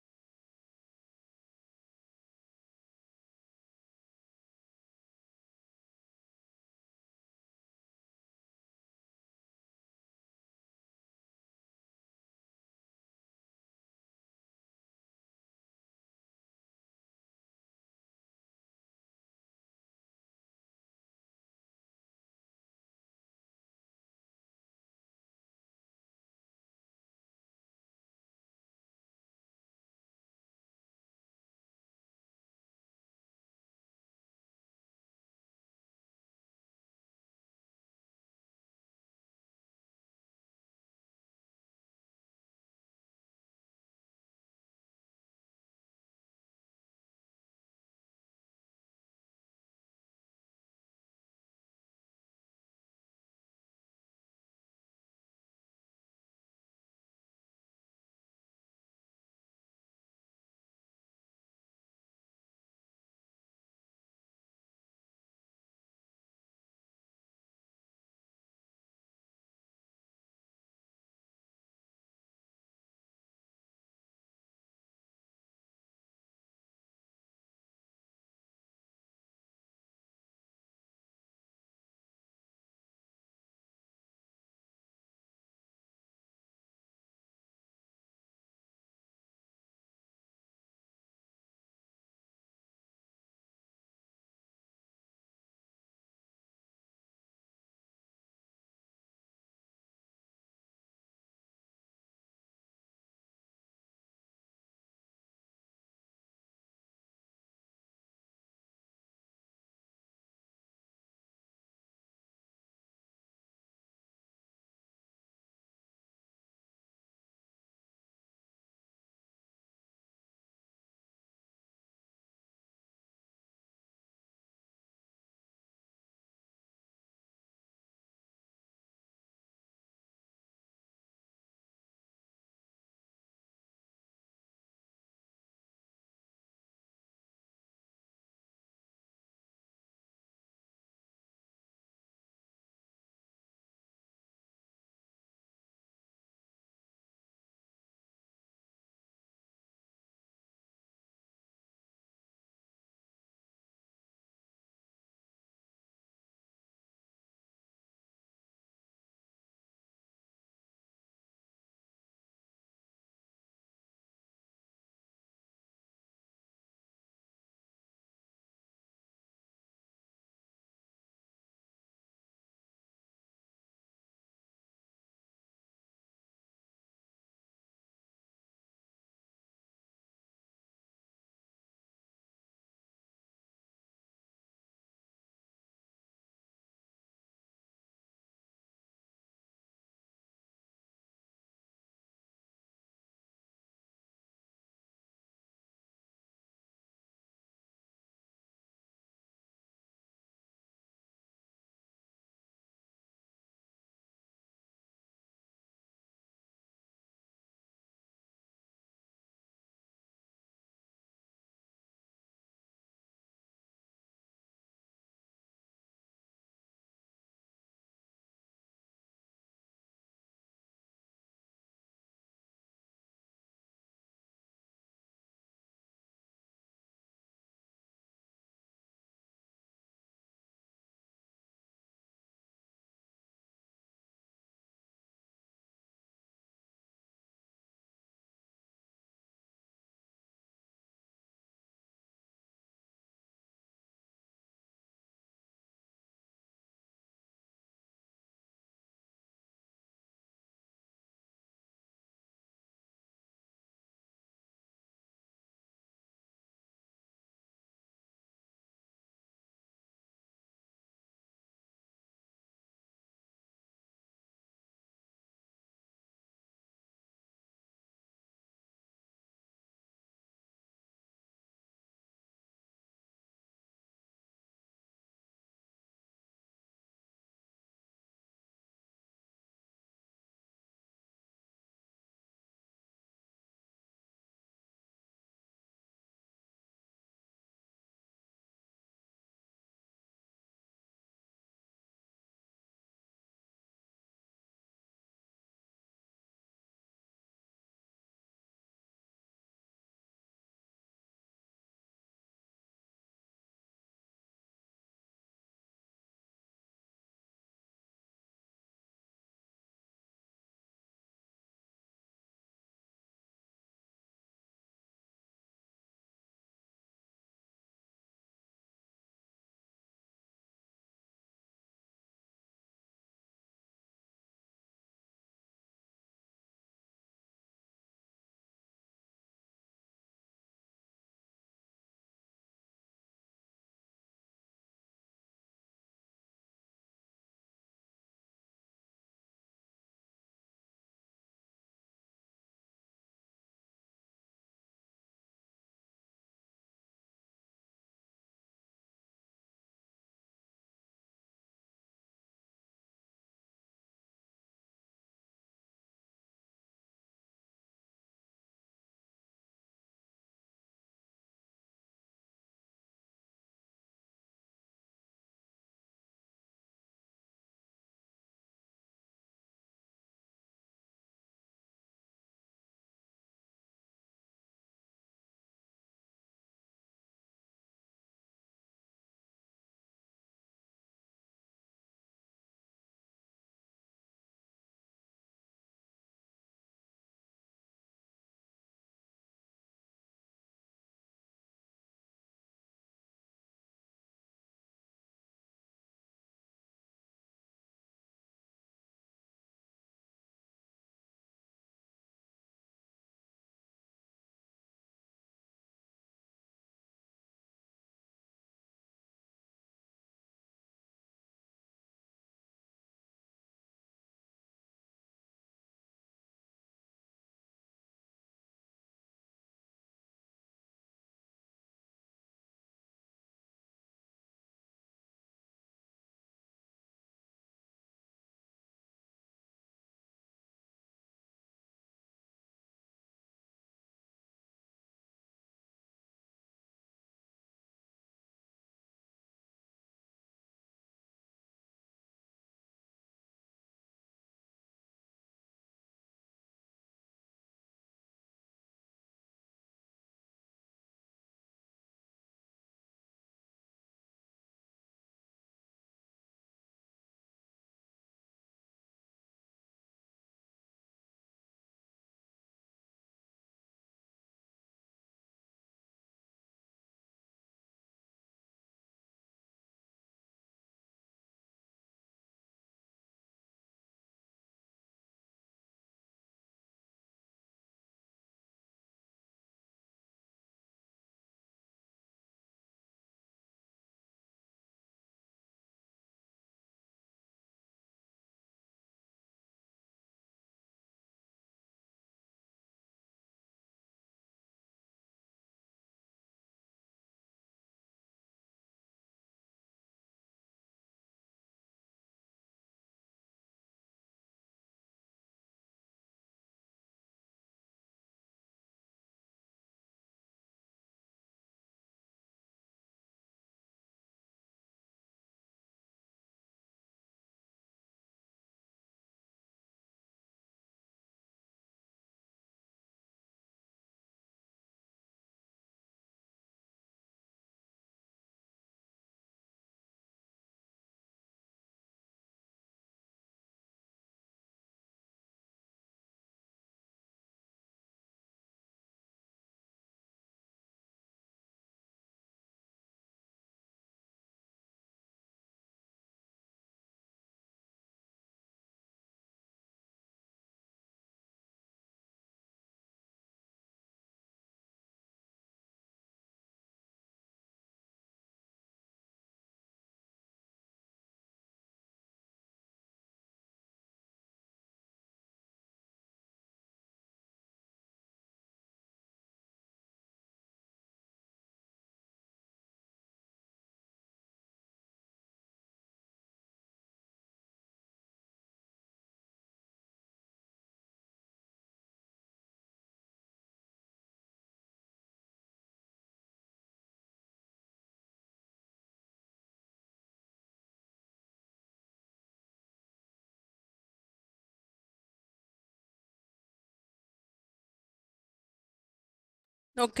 Ok,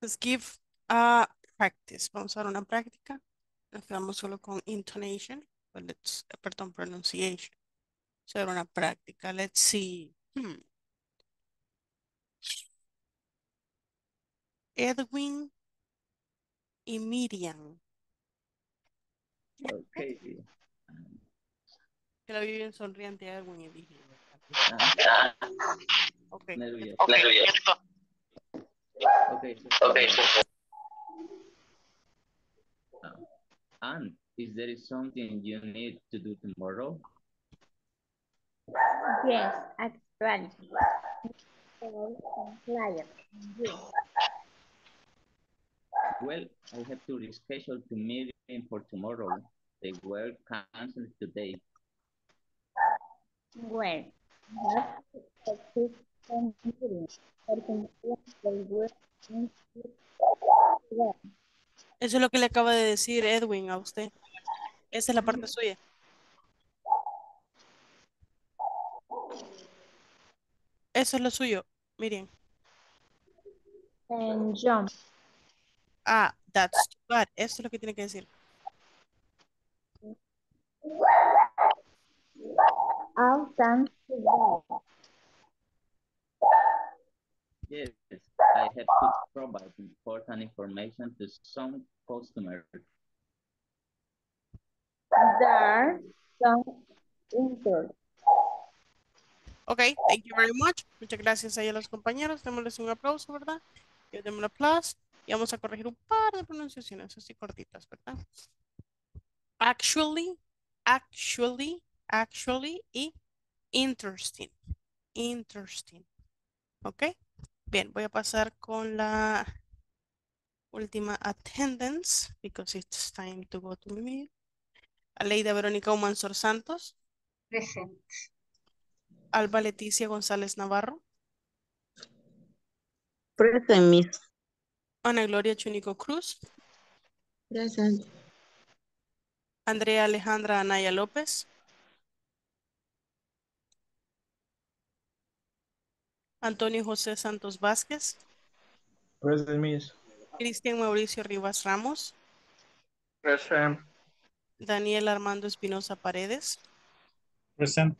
let's give a practice. Vamos a dar una práctica. Nos quedamos solo con intonation. But let's, perdón, pronunciation. Vamos a dar una práctica. Let's see. Hmm. Edwin y Miriam. Okay. Que la vi bien sonriente Edwin y dije. Ah, Ok. nervioso. Okay. Okay. Okay. Uh, and is there something you need to do tomorrow? Yes, actually. Client. Well, I have to reschedule the meeting for tomorrow. They were canceled today. Well, that's a meeting. Eso es lo que le acaba de decir Edwin a usted. Esa es la parte suya. Eso es lo suyo, Miriam. And John. Ah, that's too bad. Eso es lo que tiene que decir. Yes, I have to provide important information to some customers. There are some injured. Ok, thank you very much. Muchas gracias ahí a los compañeros. Démosles un aplauso, ¿verdad? Yo démosle un aplauso. Y vamos a corregir un par de pronunciaciones así cortitas, ¿verdad? Actually, actually, actually y interesting. Interesting. Ok. Bien, voy a pasar con la última attendance because it's time to go to me. Aleida Verónica Humansor Santos. Present. Alba Leticia González Navarro. Present, Miss. Ana Gloria Chunico Cruz. Present. Andrea Alejandra Anaya López. Antonio José Santos Vázquez. Present, Miss. Cristian Mauricio Rivas Ramos. Present. Daniel Armando Espinosa Paredes. Present.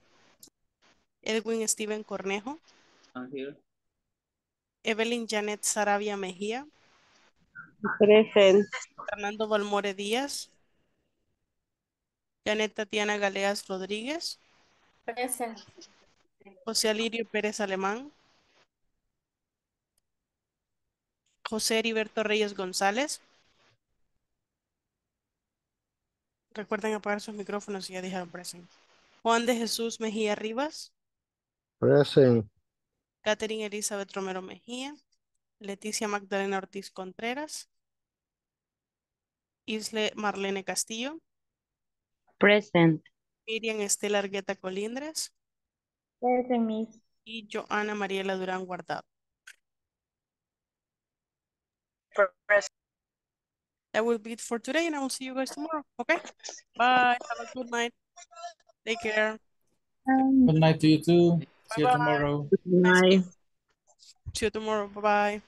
Edwin Steven Cornejo. I'm here. Evelyn Janet Sarabia Mejía. Present. Fernando Valmore Díaz. Janet Tatiana Galeas Rodríguez. Present. José Alirio Pérez Alemán. José Heriberto Reyes González. Recuerden apagar sus micrófonos si ya dijeron present. Juan de Jesús Mejía Rivas. Present. Catherine Elizabeth Romero Mejía. Leticia Magdalena Ortiz Contreras. Isle Marlene Castillo. Present. Miriam Estela Argueta Colindres. Present, Miss. Y Joana Mariela Durán Guardado. Present. That will be it for today and I will see you guys tomorrow. Okay? Bye. Have a good night. Take care. Good night to you too. See you Bye-bye. tomorrow. Bye. See you tomorrow. Bye-bye.